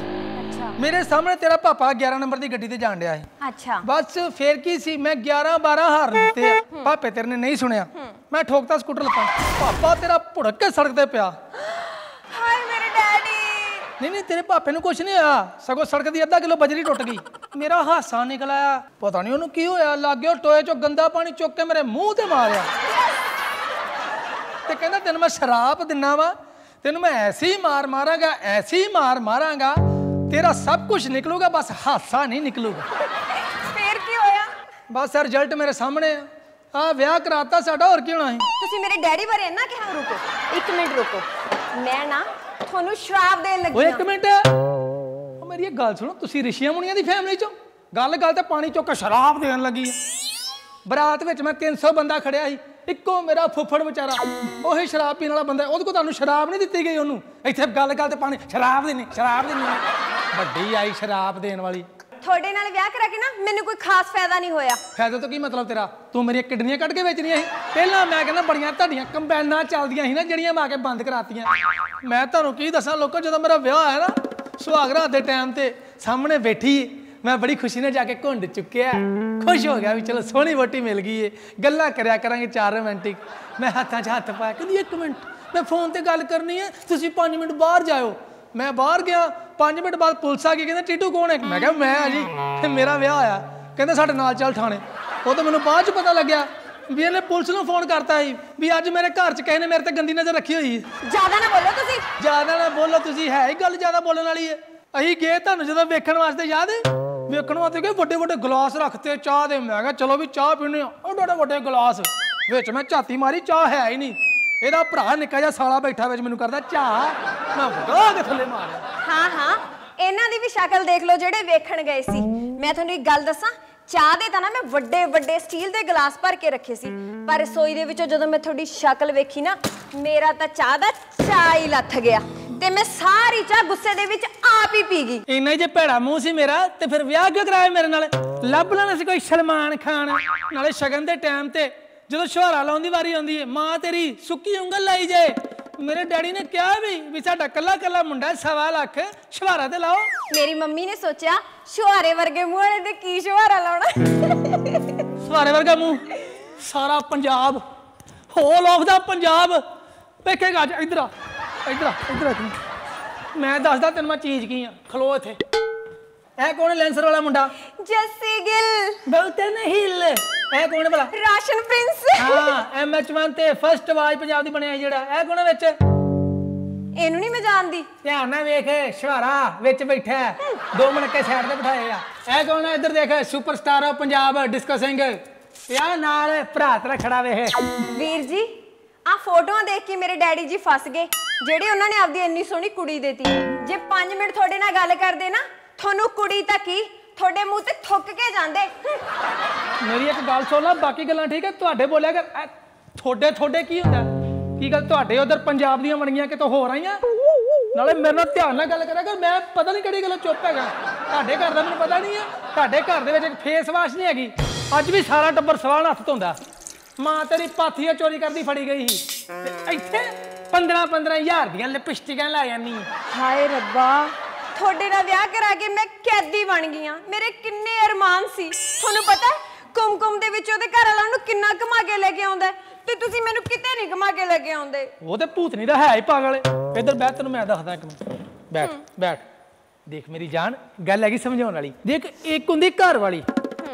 ਮੇਰੇ ਸਾਹਮਣੇ ਤੇਰਾ ਪਾਪਾ 11 ਨੰਬਰ ਦੀ ਗੱਡੀ ਤੇ ਜਾਣ ਡਿਆ ਸੀ। ਅੱਛਾ। ਬਸ ਫੇਰ ਕੀ ਸੀ? ਮੈਂ 11 12 ਹਾਰ ਦਿੱਤੇ ਆ। ਪਾਪੇ ਤੇਰੇ ਨੇ ਨਹੀਂ ਸੁਣਿਆ। ਮੈਂ ਠੋਕਤਾ ਸਕੂਟਰ ਲੱਪਾ ਪਾਪਾ ਤੇਰਾ ਭੁੜਕ ਕੇ ਸੜਕ ਤੇ ਪਿਆ। ਹਾਏ ਮੇਰੇ ਡੈਡੀ। ਨਹੀਂ ਨਹੀਂ ਤੇਰੇ ਪਾਪੇ ਨੂੰ ਕੁਝ ਨਹੀਂ ਹੋਇਆ। ਸਗੋਂ ਸੜਕ ਦੀ ਅੱਧਾ ਕਿਲੋ ਬਜਰੀ ਟੁੱਟ ਗਈ। ਮੇਰਾ ਹਾਸਾ ਨਿਕਲ ਆਇਆ। ਪਤਾ ਨਹੀਂ ਉਹਨੂੰ ਕੀ ਹੋਇਆ। ਲੱਗਿਓ ਟੋਏ ਚੋਂ ਗੰਦਾ ਪਾਣੀ ਚੁੱਕ ਕੇ ਮੇਰੇ ਮੂੰਹ ਤੇ ਮਾਰਿਆ। ਤੇ ਕਹਿੰਦਾ ਤੈਨੂੰ ਮੈਂ ਸ਼ਰਾਬ ਦਿੰਨਾ ਵਾ। ਤੈਨੂੰ ਮੈਂ ਐਸੀ ਮਾਰ ਮਾਰਾਂਗਾ ਐਸੀ ਮਾਰ ਮਾਰਾਂਗਾ। ਤੇਰਾ ਸਭ ਕੁਝ ਨਿਕਲੂਗਾ ਬਸ ਹਾਸਾ ਨਹੀਂ ਨਿਕਲੂਗਾ। ਫੇਰ ਕੀ ਹੋਇਆ? ਬਸ ਰਿਜ਼ਲਟ ਮੇਰੇ ਸਾਹਮਣੇ ਆ। ਆ ਵਿਆਹ ਕਰਾਤਾ ਸਾਡਾ ਹੋਰ ਕੀ ਹੋਣਾ ਸੀ? ਤੁਸੀਂ ਮੇਰੇ ਡੈਡੀ ਬਾਰੇ ਇੰਨਾ ਕਿਹਾ ਰੁਕੋ। ਇੱਕ ਮਿੰਟ ਰੁਕੋ। ਮੈਂ ਨਾ ਤੁਹਾਨੂੰ ਸ਼ਰਾਬ ਦੇਣ ਲੱਗੀ ਓਏ ਹਾਂ। ਇੱਕ ਮਿੰਟ। ਮੇਰੀ ਇਹ ਗੱਲ ਸੁਣੋ ਤੁਸੀਂ ਰਿਸ਼ੀਆਂ ਮੁਨੀਆਂ ਦੀ ਫੈਮਿਲੀ ਚੋਂ? ਗੱਲ ਗੱਲ ਤੇ ਪਾਣੀ ਕੇ ਸ਼ਰਾਬ ਦੇਣ ਲੱਗੀ ਹੈ ਬਰਾਤ ਵਿੱਚ ਮੈਂ 300 ਬੰਦਾ ਖੜਿਆ ਸੀ। ਇੱਕੋ ਮੇਰਾ ਫੁੱਫੜ ਵਿਚਾਰਾ ਉਹੀ ਸ਼ਰਾਬ ਪੀਣ ਵਾਲਾ ਬੰਦਾ ਉਹਦੇ ਕੋਲ ਤੁਹਾਨੂੰ ਸ਼ਰਾਬ ਨਹੀਂ ਦਿੱਤੀ ਗਈ ਉਹਨੂੰ। ਇੱਥੇ ਗੱਲ ਗੱਲ ਤੇ ਪਾਣੀ ਸ਼ਰਾਬ ਦੇਣੀ ਸ਼ਰਾਬ ਦੇਣੀ। ਵੱਡੀ ਆਈ ਸ਼ਰਾਬ ਦੇਣ ਵਾਲੀ। ਤੁਹਾਡੇ ਨਾਲ ਵਿਆਹ ਕਰਾ ਕੇ ਨਾ ਮੈਨੂੰ ਕੋਈ ਖਾਸ ਫਾਇਦਾ ਨਹੀਂ ਹੋਇਆ। ਫਾਇਦਾ ਤੋਂ ਕੀ ਮਤਲਬ ਤੇਰਾ? ਤੂੰ ਮੇਰੀਆਂ ਕਿਡਨੀਆਂ ਕੱਢ ਕੇ ਵੇਚਣੀਆਂ ਸੀ। ਪਹਿਲਾਂ ਮੈਂ ਕਹਿੰਦਾ ਬੜੀਆਂ ਤੁਹਾਡੀਆਂ ਕੰਬਾਈਨਾਂ ਚੱਲਦੀਆਂ ਸੀ ਨਾ ਜਿਹੜੀਆਂ ਮੈਂ ਆ ਕੇ ਬੰਦ ਕਰਾਤੀਆਂ। ਮੈਂ ਤੁਹਾਨੂੰ ਕੀ ਦੱਸਾਂ ਲੋਕੋ ਜਦੋਂ ਮੇਰਾ ਵਿਆਹ ਹੋਇਆ ਨਾ ਸੁਹਾਗਰਾਤ ਦੇ ਟਾਈਮ ਤੇ ਸਾਹਮਣੇ ਬੈਠੀ ਮੈਂ ਬੜੀ ਖੁਸ਼ੀ ਨਾਲ ਜਾ ਕੇ ਘੁੰਡ ਚੁੱਕਿਆ। ਖੁਸ਼ ਹੋ ਗਿਆ ਵੀ ਚਲੋ ਸੋਹਣੀ ਵੋਟੀ ਮਿਲ ਗਈ ਏ। ਗੱਲਾਂ ਕਰਿਆ ਕਰਾਂਗੇ ਚਾਰ ਰੋਮਾਂਟਿਕ ਮੈਂ ਹੱਥਾਂ 'ਚ ਹੱਥ ਪਾਇਆ ਕਹਿੰਦੀ ਇੱਕ ਮਿੰਟ ਮੈਂ ਫੋਨ ਤੇ ਗੱਲ ਕਰਨੀ ਹੈ ਤੁਸੀਂ 5 ਮਿੰਟ ਬਾਹਰ ਜਾਇਓ। ਮੈਂ ਬਾਹਰ ਗਿਆ 5 ਮਿੰਟ ਬਾਅਦ ਪੁਲਿਸ ਆ ਗਈ ਕਹਿੰਦਾ ਟੀਟੂ ਕੌਣ ਹੈ? ਮੈਂ ਕਿਹਾ ਮੈਂ ਆ ਜੀ ਤੇ ਮੇਰਾ ਵਿਆਹ ਹੋਇਆ। ਕਹਿੰਦੇ ਸਾਡੇ ਨਾਲ ਚੱਲ ਥਾਣੇ। ਉਹ ਤਾਂ ਮੈਨੂੰ ਬਾਅਦ ਚ ਪਤਾ ਲੱਗਿਆ ਵੀ ਇਹਨੇ ਪੁਲਿਸ ਨੂੰ ਫੋਨ ਕਰਤਾ ਸੀ ਵੀ ਅੱਜ ਮੇਰੇ ਘਰ ਚ ਕਿਸੇ ਨੇ ਮੇਰੇ ਤੇ ਗੰਦੀ ਨਜ਼ਰ ਰੱਖੀ ਹੋਈ ਹੈ ਜ਼ਿਆਦਾ ਨਾ ਬੋਲੋ ਤੁਸੀਂ। ਜ਼ਿਆਦਾ ਨਾ ਬੋਲੋ ਤੁਸੀਂ ਹੈ ਹੀ ਗੱਲ ਜ਼ਿਆਦਾ ਬੋਲਣ ਵਾਲੀ ਹੈ ਅਸੀਂ ਗਏ ਤੁਹਾਨੂੰ ਜਦੋਂ ਵੇਖਣ ਵਾਸਤੇ ਯਾਦ ਹੈ ਵੇਖਣ ਵਾਸਤੇ ਗਏ ਵੱਡੇ ਵੱਡੇ ਗਲਾਸ ਰੱਖਤੇ ਚਾਹ ਦੇ। ਮੈਂ ਕਿਹਾ ਚਲੋ ਵੀ ਚਾਹ ਪੀਣੇ ਆ ਉਹ ਵੱਡੇ ਵੱਡੇ ਗਲਾਸ ਵਿੱਚ ਮੈਂ ਝਾਤੀ ਮਾਰੀ ਚਾਹ ਹੈ ਹੀ ਨਹੀਂ। ਇਹਦਾ ਭਰਾ ਨਿੱਕਾ ਜਿਹਾ ਸਾਲਾ ਬੈਠਾ ਵਿੱਚ ਮੈਨੂੰ ਕਰਦਾ ਚਾਹ ਮੈਂ ਵਗਾ ਕੇ ਥੱਲੇ ਮਾਰਿਆ। ਹਾਂ ਹਾਂ ਇਹਨਾਂ ਦੀ ਵੀ ਸ਼ਕਲ ਦੇਖ ਲਓ ਜਿਹੜੇ ਵੇਖਣ ਗਏ ਸੀ। ਮੈਂ ਤੁਹਾਨੂੰ ਇੱਕ ਗੱਲ ਦੱਸਾਂ ਚਾਹ ਦੇ ਤਾਂ ਨਾ ਮੈਂ ਵੱਡੇ ਵੱਡੇ ਸਟੀਲ ਦੇ ਗਲਾਸ ਭਰ ਕੇ ਰੱਖੇ ਸੀ। ਪਰ ਰਸੋਈ ਦੇ ਵਿੱਚੋਂ ਜਦੋਂ ਮੈਂ ਤੁਹਾਡੀ ਸ਼ਕਲ ਵੇਖੀ ਨਾ ਮੇਰਾ ਤਾਂ ਚਾਹ ਦਾ ਚਾਹ ਹੀ ਲੱਥ ਗਿਆ ਤੇ ਮੈਂ ਸਾਰੀ ਚਾਹ ਗੁੱਸੇ ਦੇ ਵਿੱਚ ਆਪ ਹੀ ਪੀ ਗਈ। ਇੰਨਾ ਹੀ ਜੇ ਭੈੜਾ ਮੂੰਹ ਸੀ ਮੇਰਾ ਤੇ ਫਿਰ ਵਿਆਹ ਕਿਉਂ ਕਰਾਇਆ ਮੇਰੇ ਨਾਲ? ਲੱਭ ਲੈਣਾ ਸੀ ਕੋਈ ਸਲਮਾਨ ਖਾਨ ਨਾਲੇ ਸ਼ਗਨ ਦੇ ਟਾਈਮ ਤੇ। ਜਦੋਂ ਸ਼ੁਹਾਰਾ ਲਾਉਣ ਦੀ ਵਾਰੀ ਆਉਂਦੀ ਹੈ ਮਾਂ ਤੇਰੀ ਸੁੱਕੀ ਉਂਗਲ ਲਾਈ ਜਾਏ ਮੇਰੇ ਡੈਡੀ ਨੇ ਕਿਹਾ ਵੀ ਵੀ ਸਾਡਾ ਕੱਲਾ ਕੱਲਾ ਮੁੰਡਾ ਸਵਾ ਲੱਖ ਸ਼ੁਹਾਰਾ ਤੇ ਲਾਓ। ਮੇਰੀ ਮੰਮੀ ਨੇ ਸੋਚਿਆ ਸ਼ੁਹਾਰੇ ਵਰਗੇ ਮੂੰਹ ਵਾਲੇ ਤੇ ਕੀ ਸ਼ੁਹਾਰਾ ਲਾਉਣਾ? ਸਵਾਰੇ ਵਰਗਾ ਮੂੰਹ। ਸਾਰਾ ਪੰਜਾਬ ਹੋਲ ਆਫ ਦਾ ਪੰਜਾਬ। ਵੇਖੇਗਾ ਇੱਧਰ ਆ ਇੱਧਰ ਆ ਇੱਧਰ ਆ। ਮੈਂ ਦੱਸਦਾ ਤੈਨੂੰ ਮੈਂ ਚੀਜ਼ ਕੀ ਆ। ਖਲੋ ਇੱਥੇ। ਇਹ ਕੌਣ ਹੈ ਲੈਂਸਰ ਵਾਲਾ ਮੁੰਡਾ? ਜੱਸੀ ਗਿੱਲ। ਬਹੁਤੇ ਨਹੀਂ ਹਿੱਲ। ਇਹ ਕੌਣ ਭਲਾ? Ration Prince. ਹਾਂ ਐਮਐਚ1 ਤੇ ਫਸਟ ਆਵਾਜ਼ ਪੰਜਾਬ ਦੀ ਬਣਿਆ ਜਿਹੜਾ। ਇਹ ਕੌਣ ਵਿੱਚ? ਇਹਨੂੰ ਨਹੀਂ ਮੈਂ ਜਾਣਦੀ। ਧਿਆਨ ਨਾਲ ਵੇਖ ਸ਼ਵਾਰਾ ਵਿੱਚ ਬੈਠਾ ਹੈ। ਦੋ ਮਣਕੇ ਸਾਈਡ ਤੇ ਬਿਠਾਏ ਆ। ਇਹ ਕੌਣ ਹੈ? ਇੱਧਰ ਦੇਖ ਸੁਪਰਸਟਾਰ ਪੰਜਾਬ ਡਿਸਕੋ ਸਿੰਘ ਯਾ ਨਾਲ ਭਰਾ ਤੇਰਾ ਖੜਾ ਵੇਖ ਵੀਰ ਜੀ ਆ ਫੋਟੋਆਂ ਦੇਖ ਕੇ ਮੇਰੇ ਡੈਡੀ ਜੀ ਫਸ ਗਏ। ਜਿਹੜੇ ਉਹਨਾਂ ਨੇ ਆਪਦੀ ਇੰਨੀ ਸੋਹਣੀ ਕੁੜੀ ਦੇਤੀ। ਜੇ 5 ਮਿੰਟ ਤੁਹਾਡੇ ਨਾਲ ਗੱਲ ਕਰਦੇ ਨਾ ਤੁਹਾਨੂੰ ਕੁੜੀ ਤਾਂ ਕੀ? ਤੁਹਾਡੇ ਮੂੰਹ ਤੇ ਥੁੱਕ ਕੇ ਜਾਂਦੇ। ਮੇਰੀ ਇੱਕ ਗੱਲ ਸੁਣ ਲੈ ਬਾਕੀ ਗੱਲਾਂ ਠੀਕ ਹੈ? ਤੁਹਾਡੇ ਬੋਲਿਆ ਕਰ ਇਹ ਤੁਹਾਡੇ ਤੁਹਾਡੇ ਕੀ ਹੁੰਦਾ? ਕੀ ਗੱਲ ਤੁਹਾਡੇ ਉਧਰ ਪੰਜਾਬ ਦੀਆਂ ਬਣੀਆਂ ਕਿਤੋਂ ਹੋਰ ਆਈਆਂ? ਨਾਲੇ ਮੇਰੇ ਨਾਲ ਧਿਆਨ ਨਾਲ ਗੱਲ ਕਰਿਆ ਕਰ ਮੈਂ ਪਤਾ ਨਹੀਂ ਕਿਹੜੀ ਗੱਲੋਂ ਚੁੱਪ ਹੈਗਾ। ਤੁਹਾਡੇ ਘਰ ਦਾ ਮੈਨੂੰ ਪਤਾ ਨਹੀਂ ਹੈ ਤੁਹਾਡੇ ਘਰ ਦੇ ਵਿੱਚ ਇੱਕ ਫੇਸ ਵਾਸ਼ ਨਹੀਂ ਹੈਗੀ। ਅੱਜ ਵੀ ਸਾਰਾ ਟੱਬਰ ਸਵਾਲ ਹੱਥ ਧੋਂਦਾ। ਮਾਂ ਤੇਰੀ ਪਾਥੀਆਂ ਚੋਰੀ ਕਰਦੀ ਫੜੀ ਗਈ ਸੀ। ਤੇ ਇੱਥੇ 15 15 ਹਜ਼ਾਰ ਦੀਆਂ ਲਿਪਸਟਿਕਾਂ ਲੈ ਜਾਂਦੀ ਹਾਏ ਰੱਬਾ। ਤੁਹਾਡੇ ਨਾਲ ਵਿਆਹ ਕਰਾ ਕੇ ਮੈਂ ਕੈਦੀ ਬਣ ਗਈ ਆਂ ਮੇਰੇ ਕਿੰਨੇ ਅਰਮਾਨ ਸੀ। ਤੁਹਾਨੂੰ ਪਤਾ ਹੈ ਕੁਮਕੁਮ ਦੇ ਵਿੱਚ ਉਹਦੇ ਘਰ ਵਾਲਾ ਨੂੰ ਕਿੰਨਾ ਕਮਾ ਕੇ ਲੈ ਕੇ ਆਉਂਦਾ ਹੈ, ਤੇ ਤੁਸੀਂ ਮੈਨੂੰ ਕਿਤੇ ਨਹੀਂ ਕਮਾ ਕੇ ਲੈ ਕੇ ਆਉਂਦੇ। ਉਹ ਤੇ ਭੂਤਨੀ ਦਾ ਹੈ ਹੀ ਪਾਗਲ ਇੱਧਰ ਬੈਠ ਤੈਨੂੰ ਮੈਂ ਦੱਸਦਾ ਇੱਕ ਮਿੰਟ। ਬੈਠ ਬੈਠ। ਦੇਖ ਮੇਰੀ ਜਾਨ ਗੱਲ ਹੈਗੀ ਸਮਝਾਉਣ ਵਾਲੀ। ਦੇਖ ਇੱਕ ਹੁੰਦੀ ਘਰ ਵਾਲੀ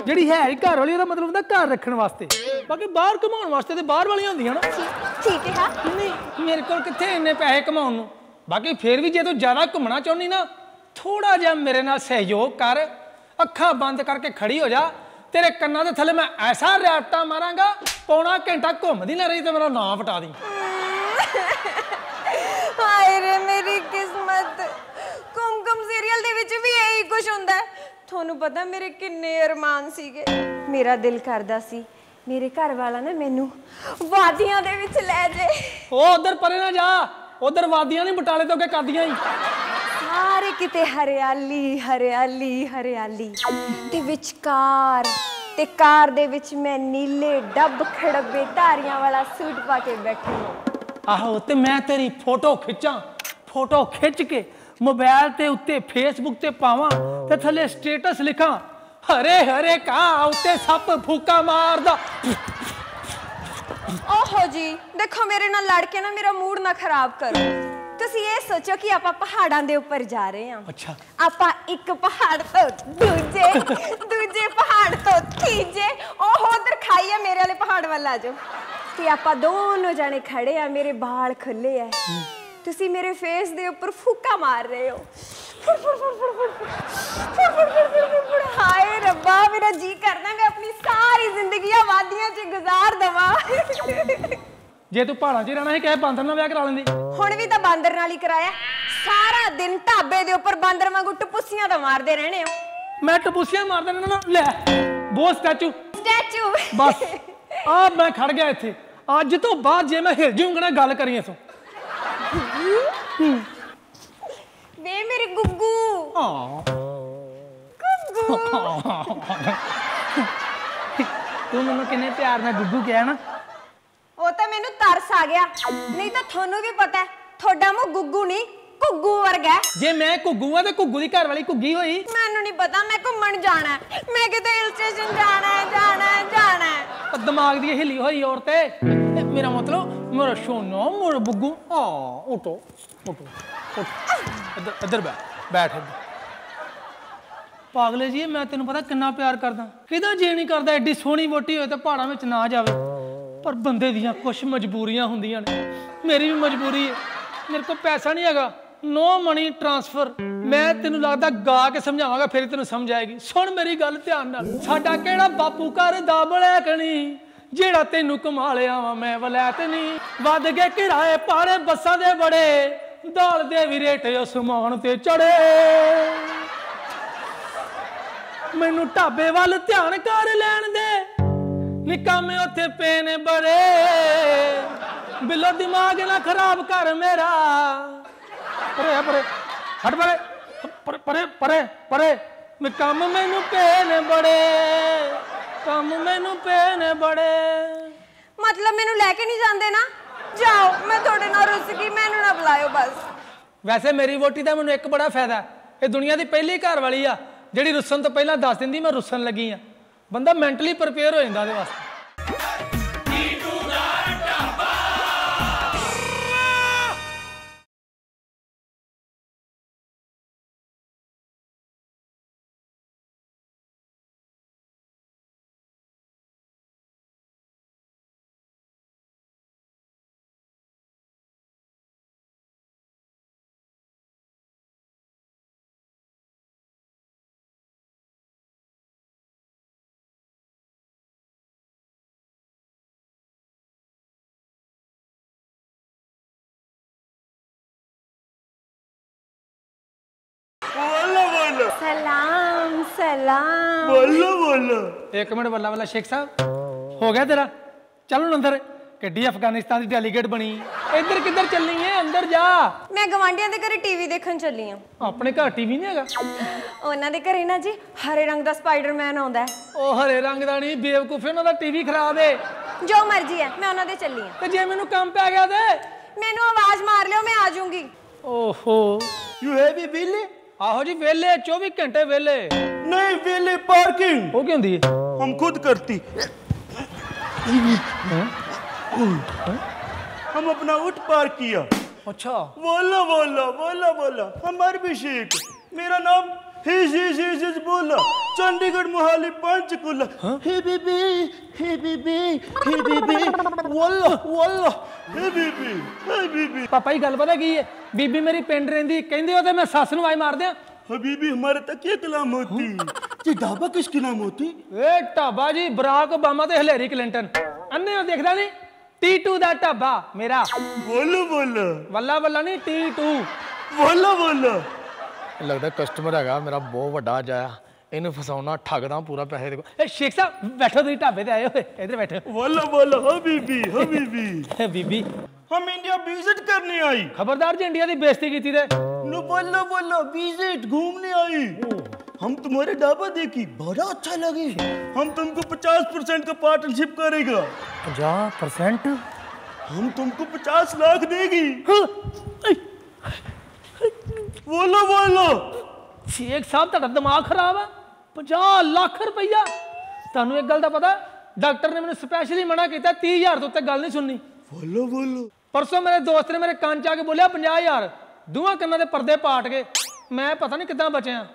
ਜਿਹੜੀ ਹੈ ਹੀ ਘਰ ਵਾਲੀ ਉਹਦਾ ਮਤਲਬ ਹੁੰਦਾ ਘਰ ਰੱਖਣ ਵਾਸਤੇ। ਬਾਕੀ ਬਾਹਰ ਕਮਾਉਣ ਵਾਸਤੇ ਤੇ ਬਾਹਰ ਵਾਲੀਆਂ ਹੁੰਦੀਆਂ ਨਾ। ਠੀਕ ਹੈ। ਨਹੀਂ ਮੇਰੇ ਕੋਲ ਕਿੱਥੇ ਇੰਨੇ ਪੈਸੇ ਕਮਾਉਣ ਨੂੰ? ਬਾਕੀ ਫੇਰ ਵੀ ਜੇ ਤੂੰ ਜ਼ਿਆਦਾ ਘੁੰਮਣਾ ਚਾਹੁੰਦੀ ਨਾ ਥੋੜਾ ਜਿਹਾ ਮੇਰੇ ਨਾਲ ਸਹਿਯੋਗ ਕਰ ਅੱਖਾਂ ਬੰਦ ਕਰਕੇ ਖੜੀ ਹੋ ਜਾ। ਤੇਰੇ ਕੰਨਾਂ ਦੇ ਥੱਲੇ ਮੈਂ ਐਸਾ ਰੈਪਟਾ ਮਾਰਾਂਗਾ ਪੌਣਾ ਘੰਟਾ ਘੁੰਮਦੀ ਨਾ ਰਹੀ ਤੇ ਮੇਰਾ ਨਾਂ ਵਟਾ ਦੀ। ਹਾਏ ਰੇ ਮੇਰੀ ਕਿਸਮਤ। ਕੁਮਕੁਮ ਸੀਰੀਅਲ ਦੇ ਵਿੱਚ ਵੀ ਇਹੀ ਕੁਝ ਹੁੰਦਾ ਤੁਹਾਨੂੰ ਪਤਾ ਮੇਰੇ ਕਿੰਨੇ ਅਰਮਾਨ ਸੀਗੇ। ਮੇਰਾ ਦਿਲ ਕਰਦਾ ਸੀ ਮੇਰੇ ਘਰ ਵਾਲਾ ਨਾ ਮੈਨੂੰ ਵਾਦੀਆਂ ਦੇ ਵਿੱਚ ਲੈ ਜੇ। ਉਹ ਉਧਰ ਪਰੇ ਨਾ ਜਾ। ਉਧਰ ਵਾਦੀਆਂ ਨਹੀਂ ਬਟਾਲੇ ਤੋਂ ਅੱਗੇ ਕਰਦੀਆਂ ਹੀ। ਸਾਰੇ ਕਿਤੇ ਹਰਿਆਲੀ ਹਰਿਆਲੀ ਹਰਿਆਲੀ। ਤੇ ਵਿਚਕਾਰ ਤੇ ਕਾਰ ਦੇ ਵਿੱਚ ਮੈਂ ਨੀਲੇ ਡੱਬ ਖੜੱਬੇ ਧਾਰੀਆਂ ਵਾਲਾ ਸੂਟ ਪਾ ਕੇ ਬੈਠੀ ਹਾਂ। ਆਹੋ ਤੇ ਮੈਂ ਤੇਰੀ ਫੋਟੋ ਖਿੱਚਾਂ। ਫੋਟੋ ਖਿੱਚ ਕੇ ਮੋਬਾਈਲ ਤੇ ਉੱਤੇ ਫੇਸਬੁੱਕ ਤੇ ਪਾਵਾਂ ਤੇ ਥੱਲੇ ਸਟੇਟਸ ਲਿਖਾਂ। ਹਰੇ ਹਰੇ ਕਾ ਉੱਤੇ ਸੱਪ ਫੂਕਾ ਮਾਰਦਾ। ਜੀ। ਦੇਖੋ ਮੇਰੇ ਨਾਲ ਲੜ ਕੇ ਨਾ ਮੇਰਾ ਮੂਡ ਨਾ ਖਰਾਬ ਕਰੋ। ਤੁਸੀਂ ਇਹ ਸੋਚੋ ਕਿ ਆਪਾਂ ਪਹਾੜਾਂ ਦੇ ਉੱਪਰ ਜਾ ਰਹੇ ਹਾਂ। ਅੱਛਾ। ਆਪਾਂ ਇੱਕ ਪਹਾੜ ਤੋਂ ਦੂਜੇ ਦੂਜੇ ਪਹਾੜ ਤੋਂ ਤੀਜੇ ਉਹ ਉਧਰ ਖਾਈ ਆ ਮੇਰੇ ਵਾਲੇ ਪਹਾੜ ਵੱਲ ਆ ਜਾਓ। ਤੇ ਆਪਾਂ ਦੋਨੋਂ ਜਾਣੇ ਖੜੇ ਆ ਮੇਰੇ ਵਾਲ ਖੁੱਲੇ ਆ। ਤੁਸੀਂ ਮੇਰੇ ਫੇਸ ਦੇ ਉੱਪਰ ਫੂਕਾ ਮਾਰ ਰਹੇ ਹੋ। ਹਾਏ ਰੱਬਾ ਮੇਰਾ ਜੀ ਕਰਦਾ ਮੈਂ ਆਪਣੀ ਸਾਰੀ ਜ਼ਿੰਦਗੀ ਆ ਵਾਦੀਆਂ 'ਚ ਗੁਜ਼ਾਰ ਦਵਾਂ। ਜੇ ਤੂੰ ਪਹਾੜਾਂ 'ਚ ਹੀ ਰਹਿਣਾ ਸੀ ਕਹੇ ਬਾਂਦਰ ਨਾਲ ਵਿਆਹ ਕਰਾ ਲੈਂਦੀ? ਹੁਣ ਵੀ ਤਾਂ ਬਾਂਦਰ ਨਾਲ ਹੀ ਕਰਾਇਆ। ਸਾਰਾ ਦਿਨ ਢਾਬੇ ਦੇ ਉੱਪਰ ਬਾਂਦਰ ਵਾਂਗੂ ਟਪੂਸੀਆਂ ਤਾਂ ਮਾਰਦੇ ਰਹਿਣੇ ਹੋ। ਮੈਂ ਟਪੂਸੀਆਂ ਮਾਰ ਦੇਣਾ ਨਾ ਲੈ ਬੋ ਸਟੈਚੂ। ਸਟੈਚੂ। ਬਸ ਆ ਮੈਂ ਖੜ ਗਿਆ ਇੱਥੇ। ਅੱਜ ਤੋਂ ਬਾਅਦ ਜੇ ਮੈਂ ਹਿਲ ਜੂੰਗਾ ਨਾ ਗੱਲ ਕਰੀ ਇਸੋਂ ਵੇ ਮੇਰੇ ਗੁੱਗੂ। ਹਾਂ ਗੁੱਗੂ। ਤੂੰ ਮੈਨੂੰ ਕਿੰਨੇ ਪਿਆਰ ਨਾਲ ਗੁੱਗੂ ਕਿਹਾ ਨਾ। ਉਹ ਤਾਂ ਮੈਨੂੰ ਤਰਸ ਆ ਗਿਆ। ਨਹੀਂ ਤਾਂ ਤੁਹਾਨੂੰ ਵੀ ਪਤਾ ਹੈ ਤੁਹਾਡਾ ਮੂੰਹ ਗੁੱਗੂ ਨਹੀਂ ਘੁੱਗੂ ਵਰਗਾ ਹੈ। ਜੇ ਮੈਂ ਘੁੱਗੂ ਆ ਤੇ ਘੁੱਗੂ ਦੀ ਘਰ ਵਾਲੀ ਘੁੱਗੀ ਹੋਈ। ਮੈਨੂੰ ਨਹੀਂ ਪਤਾ ਮੈਂ ਘੁੰਮਣ ਜਾਣਾ ਹੈ। ਮੈਂ ਕਿਤੇ ਹਿਲ ਸਟੇਸ਼ਨ ਜਾਣਾ ਹੈ ਜਾਣਾ ਹੈ ਜਾਣਾ ਹੈ। ਉਹ ਦਿਮਾਗ ਦੀ ਹਿੱਲੀ ਹੋਈ ਔਰਤ ਹੈ। ਇਹ ਮੇਰਾ ਮਤਲਬ ਮੇਰਾ ਸੋਨਾ ਮੇਰਾ ਬੁੱਗੂ ਆ ਉਠੋ ਉਠੋ ਉਠੋ ਇੱਧਰ ਇੱਧਰ ਬੈਠ ਬੈਠ ਇੱਧਰ। ਪਾਗਲੇ ਜੀ ਮੈਂ ਤੈਨੂੰ ਪਤਾ ਕਿੰਨਾ ਪਿਆਰ ਕਰਦਾ। ਕਿਹਦਾ ਜੀ ਨਹੀਂ ਕਰਦਾ ਐਡੀ ਸੋਹਣੀ ਮੋਟੀ ਹੋਏ ਤੇ ਪਹਾੜਾਂ ਵਿੱਚ ਨਾ ਜਾਵੇ। ਪਰ ਬੰਦੇ ਦੀਆਂ ਕੁਝ ਮਜਬੂਰੀਆਂ ਹੁੰਦੀਆਂ ਨੇ। ਮੇਰੀ ਵੀ ਮਜਬੂਰੀ ਹੈ ਮੇਰੇ ਕੋਲ ਪੈਸਾ ਨਹੀਂ ਹੈਗਾ। ਨੋ ਮਨੀ ਟ੍ਰਾਂਸਫਰ ਮੈਂ ਤੈਨੂੰ ਲੱਗਦਾ ਗਾ ਕੇ ਸਮਝਾਵਾਂਗਾ, ਫਿਰ ਤੈਨੂੰ ਸਮਝ ਆਏਗੀ। ਸੁਣ ਮੇਰੀ ਗੱਲ ਧਿਆਨ ਨਾਲ। ਸਾਡਾ ਕਿਹੜਾ ਬਾਪੂ ਘਰ ਦਾ ਬਲੈਕਣੀ ਜਿਹੜਾ ਤੈਨੂੰ ਕਮਾ ਲਿਆ ਵਾ, ਮੈਂ ਵਲੈਤ ਨਹੀਂ। ਵੱਧ ਗਏ ਕਿਰਾਏ ਪਾੜੇ ਬੱਸਾਂ ਦੇ ਬੜੇ। ਦਾਲ ਦੇ ਵਿਰੇਟ ਅਸਮਾਨ ਤੇ ਚੜੇ। ਮੈਨੂੰ ਢਾਬੇ ਵੱਲ ਧਿਆਨ ਕਰ ਲੈਣ ਦੇ। ਨਿਕਾਮੇ ਉੱਥੇ ਪਏ ਨੇ ਬੜੇ। ਬਿੱਲੋ ਦਿਮਾਗ ਨਾ ਖਰਾਬ ਕਰ ਮੇਰਾ। ਪਰੇ ਪਰੇ। ਹਟ ਪਰੇ। ਪਰੇ ਪਰੇ ਪਰੇ ਪਰੇ। ਮੈਂ ਕੰਮ ਮੈਨੂੰ ਪਏ ਨੇ ਬੜੇ। ਕੰਮ ਮੈਨੂੰ ਪਏ ਨੇ ਬੜੇ। ਮਤਲਬ ਮੈਨੂੰ ਲੈ ਕੇ ਨਹੀਂ ਜਾਂਦੇ ਨਾ? ਜਾਓ, ਮੈਂ ਤੁਹਾਡੇ ਨਾਲ ਰੁੱਸ ਗਈ, ਮੈਨੂੰ ਨਾ ਬੁਲਾਇਓ ਬਸ। ਵੈਸੇ ਮੇਰੀ ਵੋਟੀ ਦਾ ਮੈਨੂੰ ਇੱਕ ਬੜਾ ਫਾਇਦਾ ਇਹ ਦੁਨੀਆ ਦੀ ਪਹਿਲੀ ਘਰ ਵਾਲੀ ਆ, ਜਿਹੜੀ ਰੁੱਸਣ ਤੋਂ ਪਹਿਲਾਂ ਦੱਸ ਦਿੰਦੀ, ਮੈਂ ਰੁੱਸਣ ਲੱਗੀ ਆ। ਬੰਦਾ ਮੈਂਟਲੀ ਪ੍ਰਪੇਅਰ ਹੋ ਜਾਂਦਾ ਉਹਦੇ ਵਾਸਤੇ। ਸਲਾਮ ਸਲਾਮ। ਬੋਲੋ ਬੋਲੋ। ਇੱਕ ਮਿੰਟ ਬੱਲਾ ਬੱਲਾ ਸ਼ੇਖ ਸਾਹਿਬ ਹੋ ਗਿਆ ਤੇਰਾ? ਚੱਲ ਹੁਣ ਅੰਦਰ। ਕਿੱਡੀ ਅਫਗਾਨਿਸਤਾਨ ਦੀ ਡੈਲੀਗੇਟ ਬਣੀ। ਇੱਧਰ ਕਿੱਧਰ ਚੱਲਣੀ ਏ? ਅੰਦਰ ਜਾ। ਮੈਂ ਗਵਾਂਢੀਆਂ ਦੇ ਘਰੇ ਟੀਵੀ ਦੇਖਣ ਚੱਲੀ ਆ। ਆਪਣੇ ਘਰ ਟੀਵੀ ਨਹੀਂ ਹੈਗਾ? ਉਹਨਾਂ ਦੇ ਘਰੇ ਨਾ ਜੀ ਹਰੇ ਰੰਗ ਦਾ ਸਪਾਈਡਰਮੈਨ ਆਉਂਦਾ ਉਹ ਹਰੇ ਰੰਗ ਦਾ ਨਹੀਂ ਬੇਵਕੂਫੇ ਉਹਨਾਂ ਦਾ ਟੀਵੀ ਖਰਾਬ ਏ। ਜੋ ਮਰਜ਼ੀ ਹੈ ਮੈਂ ਉਹਨਾਂ ਦੇ ਚੱਲੀ ਆ। ਤੇ ਜੇ ਮੈਨੂੰ ਕੰਮ ਪੈ ਗਿਆ ਤੇ? ਮੈਨੂੰ ਆਵਾਜ਼ ਮਾਰ ਲਿਓ ਮੈਂ ਆ ਜਾਊਂਗੀ। ਓਹੋ। ਯੂ ਹੈਵ ਏ ਬਿੱਲ ਆਹੋ ਜੀ ਵੇਲੇ 24 ਘੰਟੇ ਵੇਲੇ ਨਹੀਂ ਬਿੱਲ ਪਾਰਕਿੰਗ ਉਹ ਕੀ ਹੁੰਦੀ ਏ हम खुद करती हम अपना उठ पार किया ਅੱਛਾ बोला बोला बोला बोला हमारे भी शेख मेरा नाम हिज हिज हिज हिज बोला चंडीगढ़ मोहाली पंचकुला हे बीबी हे बीबी हे बीबी वल्ला वल्ला हे बीबी हे बीबी ਪਾਪਾ ਹੀ ਗੱਲ ਪਤਾ ਕੀ ਏ ਬੀਬੀ ਮੇਰੀ ਪਿੰਡ ਰਹਿੰਦੀ ਕਹਿੰਦੇ ਉਹ ਤੇ ਮੈਂ ਸੱਸ ਨੂੰ ਆਵਾਜ਼ ਮਾਰ ਦਿਆਂ हबीबी हमारे तक ये कलाम होती ये ढाबा किसकी नाम होती ਏ ਢਾਬਾ ਜੀ ਬਰਾਕ ਓਬਾਮਾ ਤੇ ਹਿਲੇਰੀ ਕਲਿੰਟਨ ਅੰਨੇ ਉਹ ਦੇਖਦਾ ਨਹੀਂ T2 ਦਾ ਢਾਬਾ ਮੇਰਾ बोलो बोलो ਵੱਲਾ ਵੱਲਾ ਨਹੀਂ T2 बोलो बोलो ਲੱਗਦਾ ਕਸਟਮਰ ਹੈਗਾ ਮੇਰਾ ਬਹੁਤ ਵੱਡਾ ਅੱਜ ਆਇਆ ਇਹਨੂੰ ਫਸਾਉਣਾ ਠੱਗਦਾ ਪੂਰਾ ਪੈਸੇ ਦੇ ਏ ਸ਼ੇਖ ਸਾਹਿਬ ਬੈਠੋ ਤੁਸੀਂ ਢਾਬੇ ਤੇ ਆਏ ਹੋਏ ਇੱਧਰ ਬੈਠੋ बोलो बोलो हबीबी हबीबी ਬੀਬੀ हम इंडिया विजिट करने आई ਖਬਰਦਾਰ ਜੀ ਇੰਡੀਆ ਦੀ ਬੇਇੱਜ਼ਤੀ ਕੀਤੀ ਤੇ नो बोलो बोलो विजिट घूमने आई हम तुम्हारे ढाबा देखी बड़ा अच्छा लगे हम तुमको पचास परसेंट का पार्टनरशिप करेगा 50% हम तुमको पचास लाख देगी ਬੋਲੋ ਬੋਲੋ। ਸ਼ੇਖ ਸਾਹਿਬ ਤੁਹਾਡਾ ਦਿਮਾਗ ਖਰਾਬ ਆ 50 ਲੱਖ ਰੁਪਈਆ। ਤੁਹਾਨੂੰ ਇੱਕ ਗੱਲ ਦਾ ਪਤਾ ਡਾਕਟਰ ਨੇ ਮੈਨੂੰ ਸਪੈਸ਼ਲੀ ਮਨਾ ਕੀਤਾ 30000 ਤੋਂ ਉੱਤੇ ਗੱਲ ਨਹੀਂ ਸੁਣਨੀ। ਬੋਲੋ ਬੋਲੋ। ਪਰਸੋਂ ਮੇਰੇ ਦੋਸਤ ਨੇ ਮੇਰੇ ਕੰਨ ਚ ਆ ਕੇ ਬੋਲਿਆ 50000 ਦੋਹਾਂ ਕੰਨਾਂ ਦੇ ਪਰਦੇ ਪਾਟ ਗਏ। ਮੈਂ ਪਤਾ ਨਹੀਂ ਕਿੱਦਾਂ ਬਚਿਆ।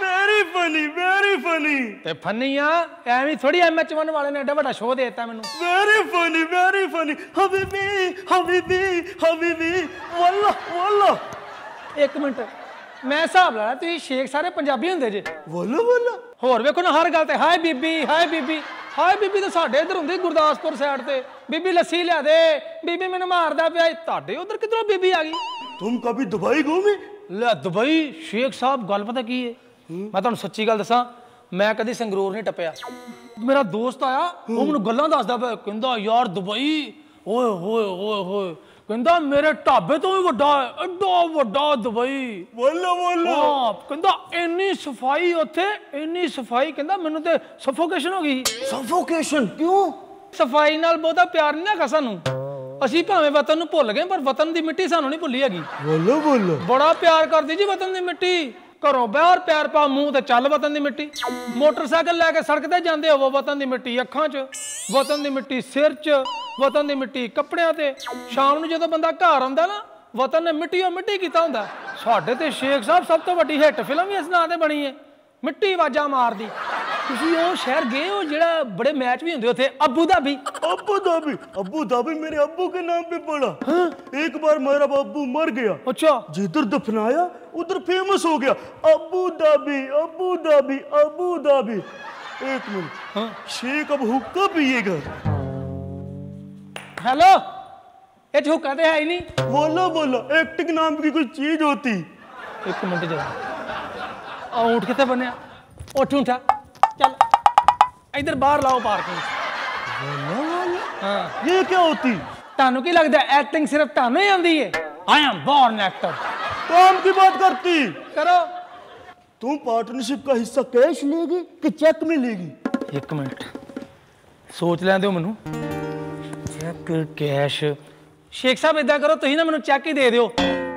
ਵੈਰੀ ਫਨੀ ਵੈਰੀ ਫਨੀ ਤੇ ਫਨੀ ਐਵੇਂ ਥੋੜੀ ਐਮਐਚ1 ਵਾਲੇ ਨੇ ਐਡਾ ਵੱਡਾ ਸ਼ੋਅ ਦੇ ਦਿੱਤਾ ਮੈਨੂੰ। ਵੈਰੀ ਫਨੀ ਵੈਰੀ ਫਨੀ ਹਬੀਬੀ ਹਬੀਬੀ ਹਬੀਬੀ ਵੱਲਾ ਵੱਲਾ ਇੱਕ ਮਿੰਟ। ਮੈਂ ਹਿਸਾਬ ਲਾਣਾ ਤੁਸੀਂ ਸ਼ੇਖ ਸਾਰੇ ਪੰਜਾਬੀ ਹੁੰਦੇ ਜੇ। ਬੋਲੋ ਬੋਲੋ। ਹੋਰ ਵੇਖੋ ਨਾ ਹਰ ਗੱਲ ਤੇ ਹਾਏ ਬੀਬੀ ਹਾਏ ਬੀਬੀ ਹਾਏ ਬੀਬੀ ਤਾਂ ਸਾਡੇ ਇੱਧਰ ਹੁੰਦੀ ਗੁਰਦਾਸਪੁਰ ਸਾਈਡ ਤੇ। ਬੀਬੀ ਲੱਸੀ ਲਿਆ ਦੇ ਬੀਬੀ ਮੈਨੂੰ ਮਾਰਦਾ ਪਿਆ ਤੁਹਾਡੇ ਉਧਰ ਕਿਧਰੋਂ ਬੀਬੀ ਆ ਗਈ? ਤੁਮ ਕਭੀ ਦੁਬਈ ਘੁੰਮੇ? ਲੈ ਦੁਬਈ ਸ਼ੇਖ ਸਾਹਿਬ ਗੱਲ ਪਤਾ ਕੀ ਹੈ। ਮੈਂ ਤੁਹਾਨੂੰ ਸੱਚੀ ਗੱਲ ਦੱਸਾਂ ਮੈਂ ਕਦੀ ਸੰਗਰੂਰ ਨਹੀਂ ਟੱਪਿਆ। ਮੇਰਾ ਦੋਸਤ ਆਇਆ ਉਹ ਮੈਨੂੰ ਗੱਲਾਂ ਦੱਸਦਾ ਪਿਆ ਕਹਿੰਦਾ ਯਾਰ ਦੁਬਈ ਓਏ ਹੋਏ ਹੋਏ ਹੋਏ ਕਹਿੰਦਾ ਮੇਰੇ ਢਾਬੇ ਤੋਂ ਵੀ ਵੱਡਾ ਐਡਾ ਵੱਡਾ ਦੁਬਈ ਬੋਲੋ ਬੋਲੋ। ਹਾਂ ਕਹਿੰਦਾ ਇੰਨੀ ਸਫ਼ਾਈ ਉੱਥੇ ਇੰਨੀ ਸਫ਼ਾਈ ਕਹਿੰਦਾ ਮੈਨੂੰ ਤੇ ਸਫੋਕੇਸ਼ਨ ਹੋ ਗਈ। ਸਫੋਕੇਸ਼ਨ? ਕਿਉਂ? ਸਫ਼ਾਈ ਨਾਲ ਬਹੁਤਾ ਪਿਆਰ ਨਹੀਂ ਹੈਗਾ ਸਾਨੂੰ। ਅਸੀਂ ਭਾਵੇਂ ਵਤਨ ਨੂੰ ਭੁੱਲ ਗਏ ਪਰ ਵਤਨ ਦੀ ਮਿੱਟੀ ਸਾਨੂੰ ਨਹੀਂ ਭੁੱਲੀ ਹੈਗੀ। ਬੋਲੋ ਬੋਲੋ। ਬੜਾ ਪਿਆਰ ਕਰਦੀ ਜੀ ਵਤਨ ਦੀ ਮਿੱਟੀ। ਘਰੋਂ ਬਾਹਰ ਪਿਆਰ ਪਾ ਮੂੰਹ ਤੇ ਚੱਲ ਵਤਨ ਦੀ ਮਿੱਟੀ। ਮੋਟਰਸਾਈਕਲ ਲੈ ਕੇ ਸੜਕ ਤੇ ਜਾਂਦੇ ਹੋਵੋ ਵਤਨ ਦੀ ਮਿੱਟੀ ਅੱਖਾਂ 'ਚ, ਵਤਨ ਦੀ ਮਿੱਟੀ ਸਿਰ 'ਚ, ਵਤਨ ਦੀ ਮਿੱਟੀ ਕੱਪੜਿਆਂ ਤੇ। ਸ਼ਾਮ ਨੂੰ ਜਦੋਂ ਬੰਦਾ ਘਰ ਆਉਂਦਾ ਨਾ, ਵਤਨ ਨੇ ਮਿੱਟੀ ਉਹ ਮਿੱਟੀ ਕੀਤਾ ਹੁੰਦਾ। ਸਾਡੇ ਤੇ ਸ਼ੇਖ ਸਾਹਿਬ ਸਭ ਤੋਂ ਵੱਡੀ ਹਿੱਟ ਫਿਲਮ ਵੀ ਇਸ ਨਾਂ ਤੇ ਬਣੀ ਹੈ ਮਿੱਟੀ ਆਵਾਜ਼ਾਂ ਮਾਰਦੀ। ਤੁਸੀਂ ਉਹ ਸ਼ਹਿਰ ਗਏ ਹੋ ਜਿਹੜਾ ਬੜੇ ਮੈਚ ਵੀ ਹੁੰਦੇ ਉੱਥੇ Abu Dhabi Abu Dhabi Abu Dhabi मेरे अब्बू के नाम पे पड़ा एक बार मेरा अब्बू मर गया ਅੱਛਾ जिधर दफनाया उधर फेमस हो गया Abu Dhabi Abu Dhabi Abu Dhabi एक मिनट शेख अब हुक्का पिएगा ਹੈਲੋ ਇਹ ਝੁਕਾ ਤੇ ਹੈ ਹੀ ਨਹੀਂ बोलो बोलो एक्टिंग नाम की कोई चीज होती ਇੱਕ ਮਿੰਟ ਜਰਾ ਆ ਊਂਠ ਕਿੱਥੇ ਬੰਨਿਆ ਉੱਠ ਊਂਠਾ ਚੱਲ ਇਧਰ ਬਾਹਰ ਲਾਓ ਪਾਰਕਿੰਗ ਹਾਂ ये क्या होती ਤੁਹਾਨੂੰ ਕੀ ਲੱਗਦਾ ਐਕਟਿੰਗ ਸਿਰਫ ਤੁਹਾਨੂੰ ਹੀ ਆਉਂਦੀ ਹੈ ਆਈ ਐਮ ਬੋਰਨ ਐਕਟਰ काम की बात करती ਕਰੋ तुम पार्टनरशिप का हिस्सा कैश लेगी कि चेक में लेगी ਇੱਕ ਮਿੰਟ ਸੋਚ ਲੈਂਦੇ ਹੋ ਮੈਨੂੰ ਚੈੱਕ ਕੈਸ਼ ਸ਼ੇਖ ਸਾਹਿਬ ਇਦਾਂ ਕਰੋ ਤੁਸੀਂ ਨਾ ਮੈਨੂੰ ਚੈੱਕ ਹੀ ਦੇ ਦਿਓ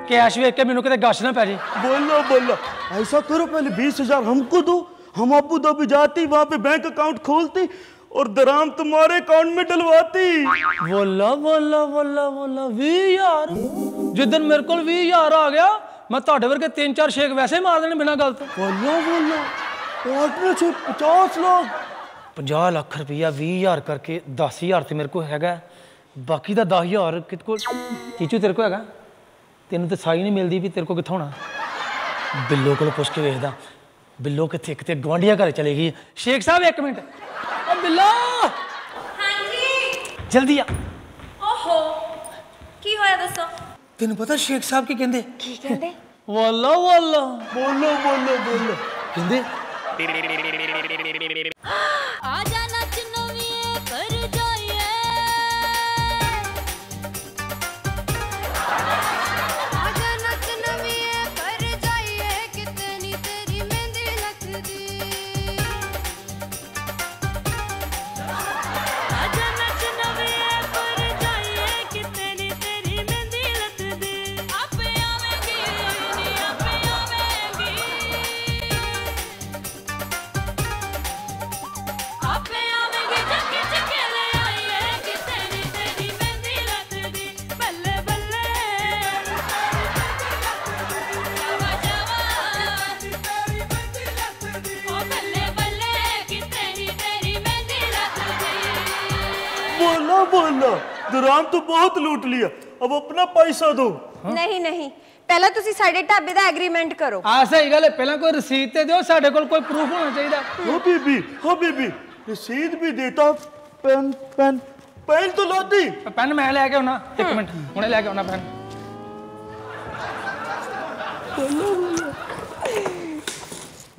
ਕੈਸ਼ ਵੇਖ ਕੇ ਮੈਨੂੰ ਕਿਤੇ ਗਸ਼ ਨਾ ਪੈ ਜੇ बोलो बोलो ऐसा करो पहले बीस हजार हमको दो हम अबू धाबी जाती वहां पे बैंक अकाउंट खोलती और दराम तुम्हारे अकाउंट में डलवाती ਬੋਲਾ ਬੋਲਾ ਬੋਲਾ ਬੋਲਾ 20000 ਜਿੱਦਨ ਮੇਰੇ ਕੋਲ 20000 ਆ ਗਿਆ ਮੈਂ ਤੁਹਾਡੇ ਵਰਗੇ ਤਿੰਨ ਚਾਰ ਸ਼ੇਕ ਵੈਸੇ ਹੀ ਮਾਰ ਦੇਣੇ ਬਿਨਾਂ ਗੱਲ ਤੋਂ बोलो बोलो पार्टनरशिप पचास लाख 50 ਲੱਖ ਰੁਪਈਆ 20000 ਕਰਕੇ 10000 ਤੇ ਮੇਰੇ ਕੋਲ ਹੈਗਾ ਬਾਕੀ ਦਾ 10000 ਕਿਤ ਕੋਲ ਚੀਚੂ ਤੇਰੇ ਕੋਲ ਹੈਗਾ ਤੈਨੂੰ ਤੇ ਸਾਈ ਨਹੀਂ ਮਿਲਦੀ ਵੀ ਤੇਰੇ ਕੋਲ ਕਿੱਥੋਂ ਹੋਣਾ ਬਿੱਲੋ ਕੋਲ ਪੁੱਛ ਕੇ ਵੇਖਦਾ ਬਿੱਲੋ ਕਿੱਥੇ ਕਿਤੇ ਗਵਾਂਢੀਆਂ ਘਰੇ ਚਲੇ ਗਈ। ਸ਼ੇਖ ਸਾਹਿਬ ਇੱਕ ਮਿੰਟ। ਓ ਬਿੱਲੋ! ਹਾਂਜੀ। ਜਲਦੀ ਆ। ਓਹੋ ਕੀ ਹੋਇਆ ਦੱਸੋ? ਤੈਨੂੰ ਪਤਾ ਸ਼ੇਖ ਸਾਹਿਬ ਕੀ ਕਹਿੰਦੇ? ਕੀ ਕਹਿੰਦੇ? ਵਾਲਾ ਵਾਲਾ। ਬੋਲੋ ਬੋਲੋ ਬੋਲੋ। ਕਹਿੰਦੇ ਆਜਾ ਨੱਚ बोला बोला दुरान तो बहुत लूट लिया अब अपना पैसा दो ਨਹੀਂ ਨਹੀਂ ਪਹਿਲਾਂ ਤੁਸੀਂ ਸਾਡੇ ਢਾਬੇ ਦਾ ਐਗਰੀਮੈਂਟ ਕਰੋ ਆ ਸਹੀ ਗੱਲ ਹੈ ਪਹਿਲਾਂ ਕੋਈ ਰਸੀਦ ਤੇ ਦਿਓ ਸਾਡੇ ਕੋਲ ਕੋਈ ਪ੍ਰੂਫ ਹੋਣਾ ਚਾਹੀਦਾ हो बीबी हो बीबी रसीद भी देता पेन पेन पेन तो ला दी ਪੈਨ ਮੈਂ ਲੈ ਕੇ ਆਉਣਾ ਇੱਕ ਮਿੰਟ ਹੁਣੇ ਲੈ ਕੇ ਆਉਣਾ ਪੈਨ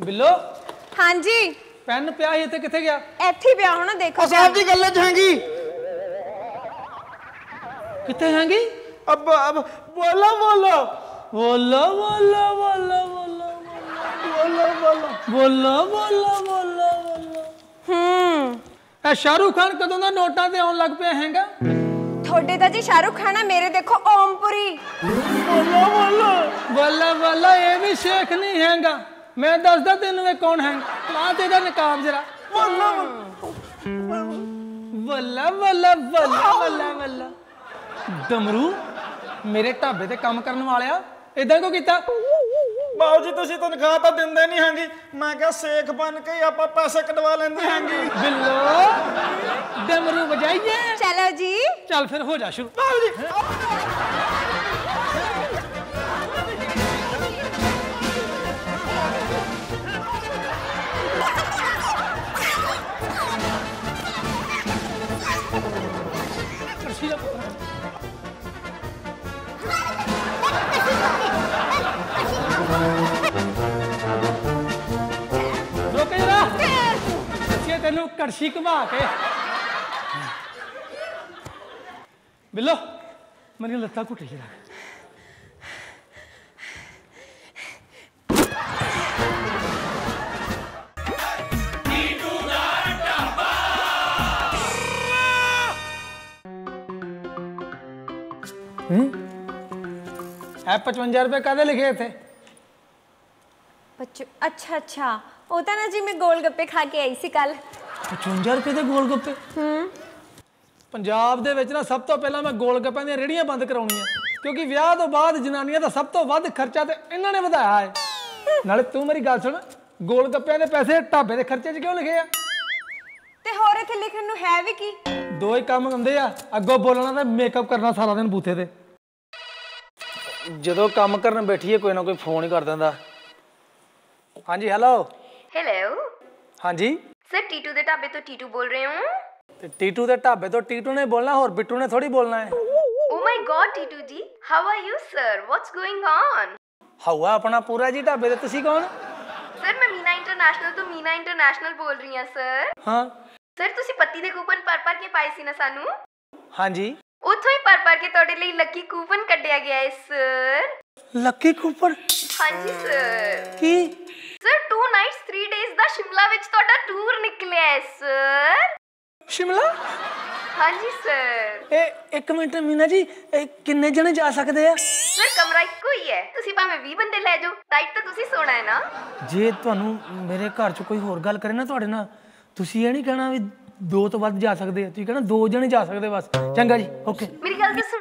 ਬਿੱਲੋ ਹਾਂਜੀ ਪੈਨ ਪਿਆ ਸੀ ਇੱਥੇ ਕਿੱਥੇ ਗਿਆ ਇੱਥੇ ਹੀ ਪਿਆ ਹੋਣਾ ਦੇਖੋ साहब जी गल्ला जाएंगी ਕਿੱਥੇ ਜਾਂਗੀ अब अब बोला बोला ਬੋਲਾ ਬੋਲਾ ਬੋਲਾ ਬੋਲਾ बोला बोला ਬੋਲਾ ਬੋਲਾ ਬੋਲਾ ਬੋਲਾ ਹੂੰ ਇਹ ਸ਼ਾਹਰੁਖ ਖਾਨ ਕਦੋਂ ਦਾ ਨੋਟਾਂ ਤੇ ਆਉਣ ਲੱਗ ਪਿਆ ਹੈਗਾ ਤੁਹਾਡੇ ਤਾਂ ਜੀ ਸ਼ਾਹਰੁਖ ਖਾਨ ਆ ਮੇਰੇ ਦੇਖੋ ਓਮਪੁਰੀ बोला बोला ਬੱਲਾ ਬੱਲਾ ਇਹ ਵੀ ਸ਼ੇਖ ਨਹੀਂ ਹੈਗਾ ਮੈਂ ਦੱਸਦਾ ਤੈਨੂੰ ਇਹ ਕੌਣ ਹੈ ਲਾ ਤੇ ਇਹਦਾ ਨਕਾਬ ਜਰਾ ਬੱਲਾ ਬੱਲਾ ਬੱਲਾ ਬੱਲਾ ਬੱਲਾ ਡਮਰੂ ਮੇਰੇ ਢਾਬੇ ਤੇ ਕੰਮ ਕਰਨ ਵਾਲਿਆ ਇਦਾਂ ਕਿਉਂ ਕੀਤਾ? ਬਾਊ ਜੀ ਤੁਸੀਂ ਤਨਖਾਹ ਤਾਂ ਦਿੰਦੇ ਨਹੀਂ ਹੈਗੀ। ਮੈਂ ਕਿਹਾ ਸੇਖ ਬਣ ਕੇ ਹੀ ਆਪਾਂ ਪੈਸੇ ਕਢਵਾ ਲੈਂਦੇ ਹੈਗੇ। ਬਿੱਲੋ ਡਮਰੂ ਵਜਾਈਏ। ਚਲੋ ਜੀ। ਚੱਲ ਫਿਰ ਹੋ ਜਾ ਸ਼ੁਰੂ। ਕਰਸ਼ੀ ਦਾ ਪੁੱਤਰ। ਤੈਨੂੰ ਕੜਛੀ ਘੁਮਾ ਕੇ। ਬਿੱਲੋ ਮੇਰੀਆਂ ਲੱਤਾਂ ਘੁੱਟ ਜਰਾ। ਇਹ 55 ਰੁਪਏ ਕਾਹਦੇ ਲਿਖੇ ਇੱਥੇ? ਬੱਚੋ ਅੱਛਾ ਅੱਛਾ। ਉਹ ਤਾਂ ਨਾ ਜੀ ਮੈਂ ਗੋਲ ਗੱਪੇ ਖਾ ਕੇ ਆਈ ਸੀ ਕੱਲ 55 ਰੁਪਏ ਦੇ ਗੋਲ ਗੱਪੇ ਹੂੰ। ਪੰਜਾਬ ਦੇ ਵਿੱਚ ਨਾ ਸਭ ਤੋਂ ਪਹਿਲਾਂ ਮੈਂ ਗੋਲ ਗੱਪਿਆਂ ਦੀਆਂ ਰੇੜੀਆਂ ਬੰਦ ਕਰਾਉਣੀਆਂ। ਕਿਉਂਕਿ ਵਿਆਹ ਤੋਂ ਬਾਅਦ ਜਨਾਨੀਆਂ ਦਾ ਸਭ ਤੋਂ ਵੱਧ ਖਰਚਾ ਤੇ ਇਹਨਾਂ ਨੇ ਵਧਾਇਆ ਹੈ। ਨਾਲੇ ਤੂੰ ਮੇਰੀ ਗੱਲ ਸੁਣ ਗੋਲ ਗੱਪਿਆਂ ਦੇ ਪੈਸੇ ਢਾਬੇ ਦੇ ਖਰਚੇ 'ਚ ਕਿਉਂ ਲਿਖੇ ਆ? ਤੇ ਹੋਰ ਇੱਥੇ ਲਿਖਣ ਨੂੰ ਹੈ ਵੀ ਕੀ? ਦੋ ਹੀ ਕੰਮ ਹੁੰਦੇ ਆ ਅੱਗੋਂ ਬੋਲਣਾ ਤੇ ਮੇਕਅਪ ਕਰਨਾ ਸਾਰਾ ਦਿਨ ਬੂਥੇ ਤੇ। ਜਦੋਂ ਕੰਮ ਕਰਨ ਬੈਠੀਏ ਕੋਈ ਨਾ ਕੋਈ ਫੋਨ ਹੀ ਕਰ ਦਿੰਦਾ। ਹਾਂਜੀ ਹੈਲੋ ਹੈਲੋ ਹਾਂਜੀ ਸਰ ਟੀਟੂ ਦੇ ਢਾਬੇ ਤੋਂ ਟੀਟੂ ਬੋਲ ਰਹੇ ਹੋ ਤੇ ਟੀਟੂ ਦੇ ਢਾਬੇ ਤੋਂ ਟੀਟੂ ਨੇ ਬੋਲਣਾ ਹੋਰ ਬਿੱਟੂ ਨੇ ਥੋੜੀ ਬੋਲਣਾ ਹੈ ਓ my god Titu ji how are you sir what's going on ਹਵਾ ਆਪਣਾ ਪੂਰਾ ਜੀ ਢਾਬੇ ਤੇ ਤੁਸੀਂ ਕੌਣ ਸਰ ਮੈਂ ਮੀਨਾ ਇੰਟਰਨੈਸ਼ਨਲ ਤੋਂ ਮੀਨਾ ਇੰਟਰਨੈਸ਼ਨਲ ਬੋਲ ਰਹੀ ਹਾਂ ਸਰ ਹਾਂ ਸਰ ਤੁਸੀਂ ਪੱਤੀ ਦੇ ਕੂਪਨ ਪਰ ਪਰ ਕੇ ਪਾਏ ਸੀ ਨਾ ਸਾਨੂੰ ਹਾਂਜੀ ਉੱਥੋਂ ਹੀ ਪਰ ਪਰ ਕੇ ਤੁਹਾਡੇ ਲਈ ਲੱਕੀ ਕੂਪਨ ਕੱਢਿਆ ਗਿਆ ਹੈ ਸਰ ਲੱਕੀ ਕੂਪਨ ਹਾਂਜੀ ਸਰ ਕੀ ਸਰ 2 ਨਾਈਟਸ 3 ਡੇਜ਼ ਦਾ ਸ਼ਿਮਲਾ ਵਿੱਚ ਤੁਹਾਡਾ ਟੂਰ ਨਿਕਲਿਆ ਹੈ ਸਰ ਸ਼ਿਮਲਾ? ਹਾਂਜੀ ਸਰ ਇਹ ਇੱਕ ਮਿੰਟ ਮੀਨਾ ਜੀ ਇਹ ਕਿੰਨੇ ਜਣੇ ਜਾ ਸਕਦੇ ਆ? ਸਰ ਕਮਰਾ ਇੱਕੋ ਹੀ ਹੈ। ਤੁਸੀਂ ਭਾਵੇਂ 20 ਬੰਦੇ ਲੈ ਜਾਓ ਟਾਈਟ ਤਾਂ ਤੁਸੀਂ ਸੋਣਾ ਹੈ ਨਾ? ਜੇ ਤੁਹਾਨੂੰ ਮੇਰੇ ਘਰ 'ਚ ਕੋਈ ਹੋਰ ਗੱਲ ਕਰੇ ਨਾ ਤੁਹਾਡੇ ਨਾਲ ਤੁਸੀਂ ਇਹ ਨਹੀਂ ਕਹਿਣਾ ਵੀ ਦੋ ਤੋਂ ਵੱਧ ਜਾ ਸਕਦੇ ਆ। ਤੁਸੀਂ ਕਹਿਣਾ ਦੋ ਜਣੇ ਜਾ ਸਕਦੇ ਬਸ। ਚੰਗਾ ਜੀ ਓਕੇ ਮੇਰੀ ਗੱਲ ਤਾਂ ਸੁਣ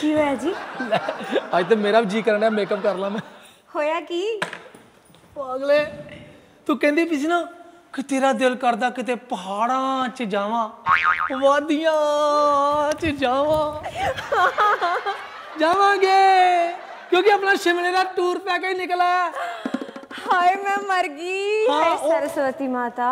ਕੀ ਹੋਇਆ ਜੀ? ਅੱਜ ਤੇ ਮੇਰਾ ਵੀ ਜੀ ਕਰਨ ਡਿਆ ਮੇਕਅਪ ਕਰ ਲਾਂ ਮੈਂ। ਹੋਇਆ ਕੀ? ਪਾਗਲੇ ਤੂੰ ਕਹਿੰਦੀ ਪਈ ਸੀ ਨਾ ਕਿ ਤੇਰਾ ਦਿਲ ਕਰਦਾ ਕਿਤੇ ਪਹਾੜਾਂ 'ਚ ਜਾਵਾਂ ਵਾਦੀਆਂ 'ਚ ਜਾਵਾਂ। ਜਾਵਾਂਗੇ ਕਿਉਂਕਿ ਆਪਣਾ ਸ਼ਿਮਲੇ ਦਾ ਟੂਰ ਪੈ ਕੇ ਨਿਕਲਾ ਹਾਏ ਮੈਂ ਮਰ ਗਈ। ਹਾਏ ਸਰਸਵਤੀ ਮਾਤਾ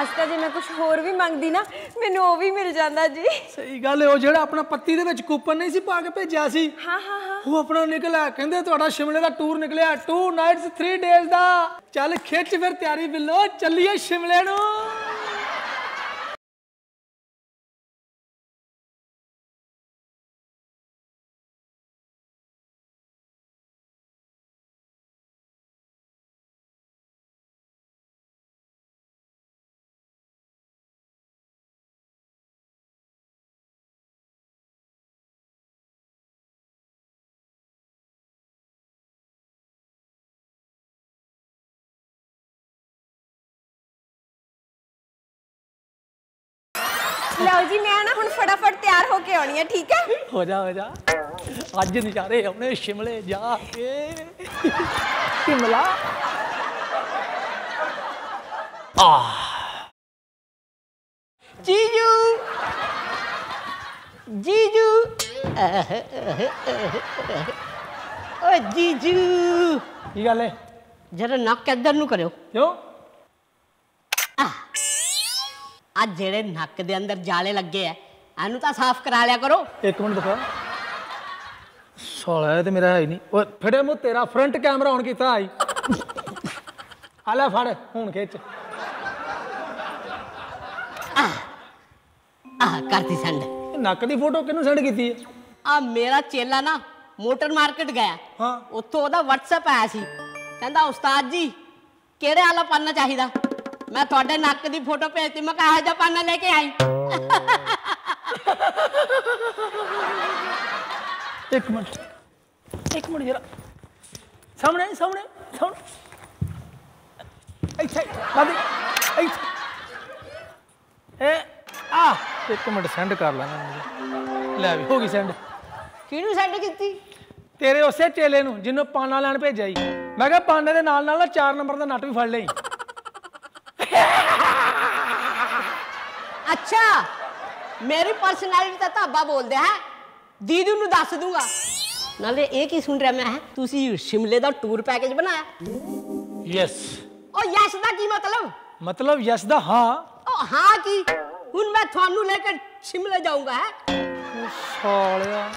ਅੱਜ ਤਾਂ ਜੇ ਮੈਂ ਕੁਝ ਹੋਰ ਵੀ ਮੰਗਦੀ ਨਾ ਮੈਨੂੰ ਉਹ ਵੀ ਮਿਲ ਜਾਂਦਾ ਜੀ। ਸਹੀ ਗੱਲ ਹੈ ਉਹ ਜਿਹੜਾ ਆਪਣਾ ਪੱਤੀ ਦੇ ਵਿੱਚ ਕੂਪਨ ਨਹੀਂ ਸੀ ਪਾ ਕੇ ਭੇਜਿਆ ਸੀ ਹਾਂ ਹਾਂ ਹਾਂ। ਉਹ ਆਪਣਾ ਨਿਕਲਿਆ। ਕਹਿੰਦੇ ਤੁਹਾਡਾ ਸ਼ਿਮਲੇ ਦਾ ਟੂਰ ਨਿਕਲਿਆ। 2 ਨਾਈਟਸ 3 ਡੇਜ਼ ਦਾ। ਚੱਲ ਖਿੱਚ ਫਿਰ ਤਿਆਰੀ ਬਿੱਲੋ ਚੱਲੀਏ ਸ਼ਿਮਲੇ ਨੂੰ। ਲਓ ਜੀ ਮੈਂ ਨਾ ਹੁਣ ਫਟਾਫਟ ਤਿਆਰ ਹੋ ਕੇ ਆਉਣੀ ਹੈ ਠੀਕ ਹੈ ਹੋ ਜਾ ਹੋ ਜਾ। ਅੱਜ ਨਜ਼ਾਰੇ ਆਉਣੇ ਸ਼ਿਮਲੇ ਜਾ ਕੇ। ਸ਼ਿਮਲਾ। ਜੀਜੂ। ਜੀਜੂ। ਓ ਜੀਜੂ। ਕੀ ਗੱਲ ਹੈ ਜਰਾ ਨੱਕ ਇੱਧਰ ਨੂੰ ਕਰਿਓ। ਕਿਉਂ? ਆ ਜਿਹੜੇ ਨੱਕ ਦੇ ਅੰਦਰ ਜਾਲੇ ਲੱਗੇ ਆ ਇਹਨੂੰ ਤਾਂ ਸਾਫ਼ ਕਰਾ ਲਿਆ ਕਰੋ। ਇੱਕ ਮਿੰਟ ਦਿਖਾ। ਸਾਲਾ ਇਹ ਤੇ ਮੇਰਾ ਹੈ ਹੀ ਨਹੀਂ। ਓਏ ਫੜੇ ਮੂੰ ਤੇਰਾ ਫਰੰਟ ਕੈਮਰਾ ਔਨ ਕੀਤਾ ਆਈ? ਆ ਲੈ ਫੜ ਹੁਣ ਖਿੱਚ। ਆਹ ਕਰਤੀ ਸੈਂਡ ਨੱਕ ਦੀ ਫੋਟੋ ਕਿਹਨੂੰ ਸੈਂਡ ਕੀਤੀ ਹੈ? ਆ ਮੇਰਾ ਚੇਲਾ ਨਾ ਮੋਟਰ ਮਾਰਕੀਟ ਗਿਆ। ਹਾਂ। ਉੱਥੋਂ ਉਹਦਾ WhatsApp ਆਇਆ ਸੀ। ਕਹਿੰਦਾ ਉਸਤਾਦ ਜੀ ਕਿਹੜੇ ਵਾਲਾ ਪਾਨਾ ਚਾਹੀਦਾ? ਮੈਂ ਤੁਹਾਡੇ ਨੱਕ ਦੀ ਫੋਟੋ ਭੇਜਤੀ ਮੈਂ ਕਿਹਾ ਜਿਹਾ ਪਾਨਾ ਲੈ ਕੇ ਆਈ। ਇੱਕ ਮਿੰਟ ਇੱਕ ਮਿੰਟ ਜਰਾ। ਸਾਹਮਣੇ ਸਾਹਮਣੇ ਸਾਹਮਣੇ। ਇੱਥੇ ਬਾਦੀ ਇੱਥੇ। ਇਹ ਆ ਇੱਕ ਮਿੰਟ ਸੈਂਡ ਕਰ ਮੈਨੂੰ। ਲੈ ਵੀ ਹੋ ਗਈ ਸੈਂਡ। ਕਿਹਨੂੰ ਸੈਂਡ ਕੀਤੀ? ਤੇਰੇ ਉਸੇ ਚੇਲੇ ਨੂੰ ਜਿਹਨੂੰ ਪਾਨਾ ਲੈਣ ਭੇਜਿਆ ਈ ਮੈਂ ਕਿਹਾ ਪਾਨੇ ਦੇ ਨਾਲ ਨਾਲ 4 ਨੰਬਰ ਦਾ ਨਟ ਵੀ ਫੜ ਲਈ। ਅੱਛਾ ਮੇਰੀ ਪਰਸਨੈਲਿਟੀ ਤਾਂ ਧਾਬਾ ਬੋਲਦੇ ਹੈ। ਦੀਦੀ ਨੂੰ ਦੱਸ ਦੂੰਗਾ। ਨਾਲੇ ਇਹ ਕੀ ਸੁਣ ਰਿਹਾ ਮੈਂ? ਤੁਸੀਂ ਸ਼ਿਮਲੇ ਦਾ ਟੂਰ ਪੈਕੇਜ ਬਣਾਇਆ। ਯੈਸ ਉਹ ਯੈਸ ਦਾ ਕੀ ਮਤਲਬ? ਮਤਲਬ ਯੈਸ ਦਾ ਹਾਂ। ਉਹ ਹਾਂ ਕੀ? ਹੁਣ ਮੈਂ ਤੁਹਾਨੂੰ ਲੈ ਕੇ ਸ਼ਿਮਲੇ ਜਾਊਂਗਾ ਹੈ। ਸਾਲਿਆ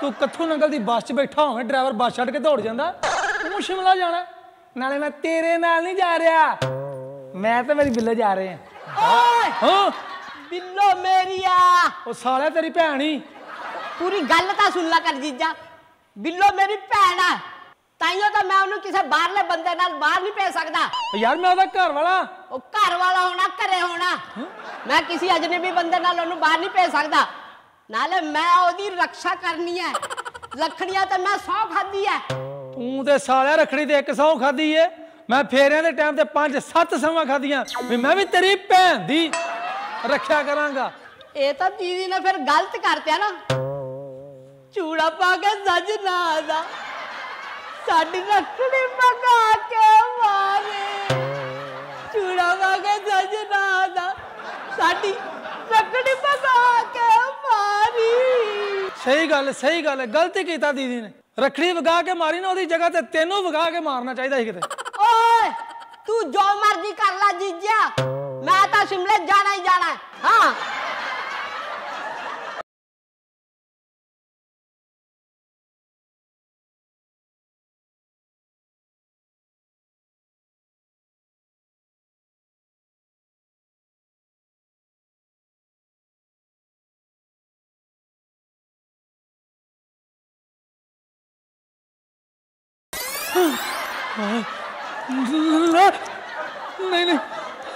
ਤੂੰ ਕਿੱਥੋਂ ਨੰਗਲ ਦੀ ਬੱਸ 'ਚ ਬੈਠਾ ਹੋਵੇਂ? ਡਰਾਈਵਰ ਬੱਸ ਛੱਡ ਕੇ ਦੌੜ ਜਾਂਦਾ। ਤੂੰ ਸ਼ਿਮਲਾ ਜਾਣਾ। ਨਾਲੇ ਮੈਂ ਤੇਰੇ ਨਾਲ ਨਹੀਂ ਜਾ ਰਿਹਾ। ਮੈਂ ਤੇ ਮੇਰੀ ਬਿੱਲੇ ਜਾ ਰਹੇ ਓਏ! ਹਾਂ? ਬਿੱਲੋ ਮੇਰੀਆ ਉਹ ਸਾਲਿਆ ਤੇਰੀ ਭੈਣ ਹੀ ਪੂਰੀ ਗੱਲ ਤਾਂ ਸੁਣ ਲੈ ਕਰ ਜੀਜਾ। ਬਿੱਲੋ ਮੇਰੀ ਭੈਣ ਆ। ਤਾਈਓ ਤਾਂ ਮੈਂ ਉਹਨੂੰ ਕਿਸੇ ਬਾਹਰਲੇ ਬੰਦੇ ਨਾਲ ਬਾਹਰ ਨਹੀਂ ਭੇਜ ਸਕਦਾ। ਯਾਰ ਮੈਂ ਉਹਦਾ ਘਰ ਵਾਲਾ। ਉਹ ਘਰ ਵਾਲਾ ਹੋਣਾ ਘਰੇ ਹੋਣਾ। ਮੈਂ ਕਿਸੇ ਅਜਨਬੀ ਬੰਦੇ ਨਾਲ ਉਹਨੂੰ ਬਾਹਰ ਨਹੀਂ ਭੇਜ ਸਕਦਾ। ਨਾਲੇ ਮੈਂ ਉਹਦੀ ਰੱਖਿਆ ਕਰਨੀ ਹੈ ਲੱਖੜੀਆਂ ਤੇ ਮੈਂ ਸੌ ਖਾਦੀ ਹੈ ਤੂੰ ਤੇ ਸਾਲਿਆ ਰਖੜੀ ਤੇ 100 ਖਾਦੀ ਏ। ਮੈਂ ਫੇਰਿਆਂ ਦੇ ਟਾਈਮ ਤੇ 5 7 ਸੌਆਂ ਖਾਦੀਆਂ ਵੀ ਮੈਂ ਵੀ ਤੇਰੀ ਭੈਣ ਦੀ ਰੱਖਿਆ ਕਰਾਂਗਾ। ਇਹ ਤਾਂ ਦੀਦੀ ਨੇ ਫਿਰ ਗਲਤ ਕਰਤਿਆ ਨਾ। ਚੂੜਾ ਪਾ ਕੇ ਸਜਣਾ ਦਾ। ਸਾਡੀ ਰੱਖੜੀ ਪਕਾ ਕੇ ਮਾਰੇ। ਚੂੜਾ ਪਾ ਕੇ ਸਜਣਾ ਦਾ। ਸਾਡੀ ਰੱਖੜੀ ਪਕਾ ਕੇ ਮਾਰੀ। ਸਹੀ ਗੱਲ ਸਹੀ ਗੱਲ ਗਲਤੀ ਕੀਤਾ ਦੀਦੀ ਨੇ। ਰਖੜੀ ਵਗਾ ਕੇ ਮਾਰੀ ਨਾ, ਉਹਦੀ ਜਗ੍ਹਾ ਤੇ ਤੈਨੂੰ ਵਗਾ ਕੇ ਮਾਰਨਾ ਚਾਹੀਦਾ ਸੀ ਕਿਤੇ। ਓਏ, ਤੂੰ ਜੋ ਮਰਜ਼ੀ ਕਰ ਲੈ ਜੀਜਾ। ਮੈਂ ਤਾਂ ਸ਼ਿਮਲੇ ਜਾਣਾ ਹੀ ਜਾਣਾ। ਹੈ।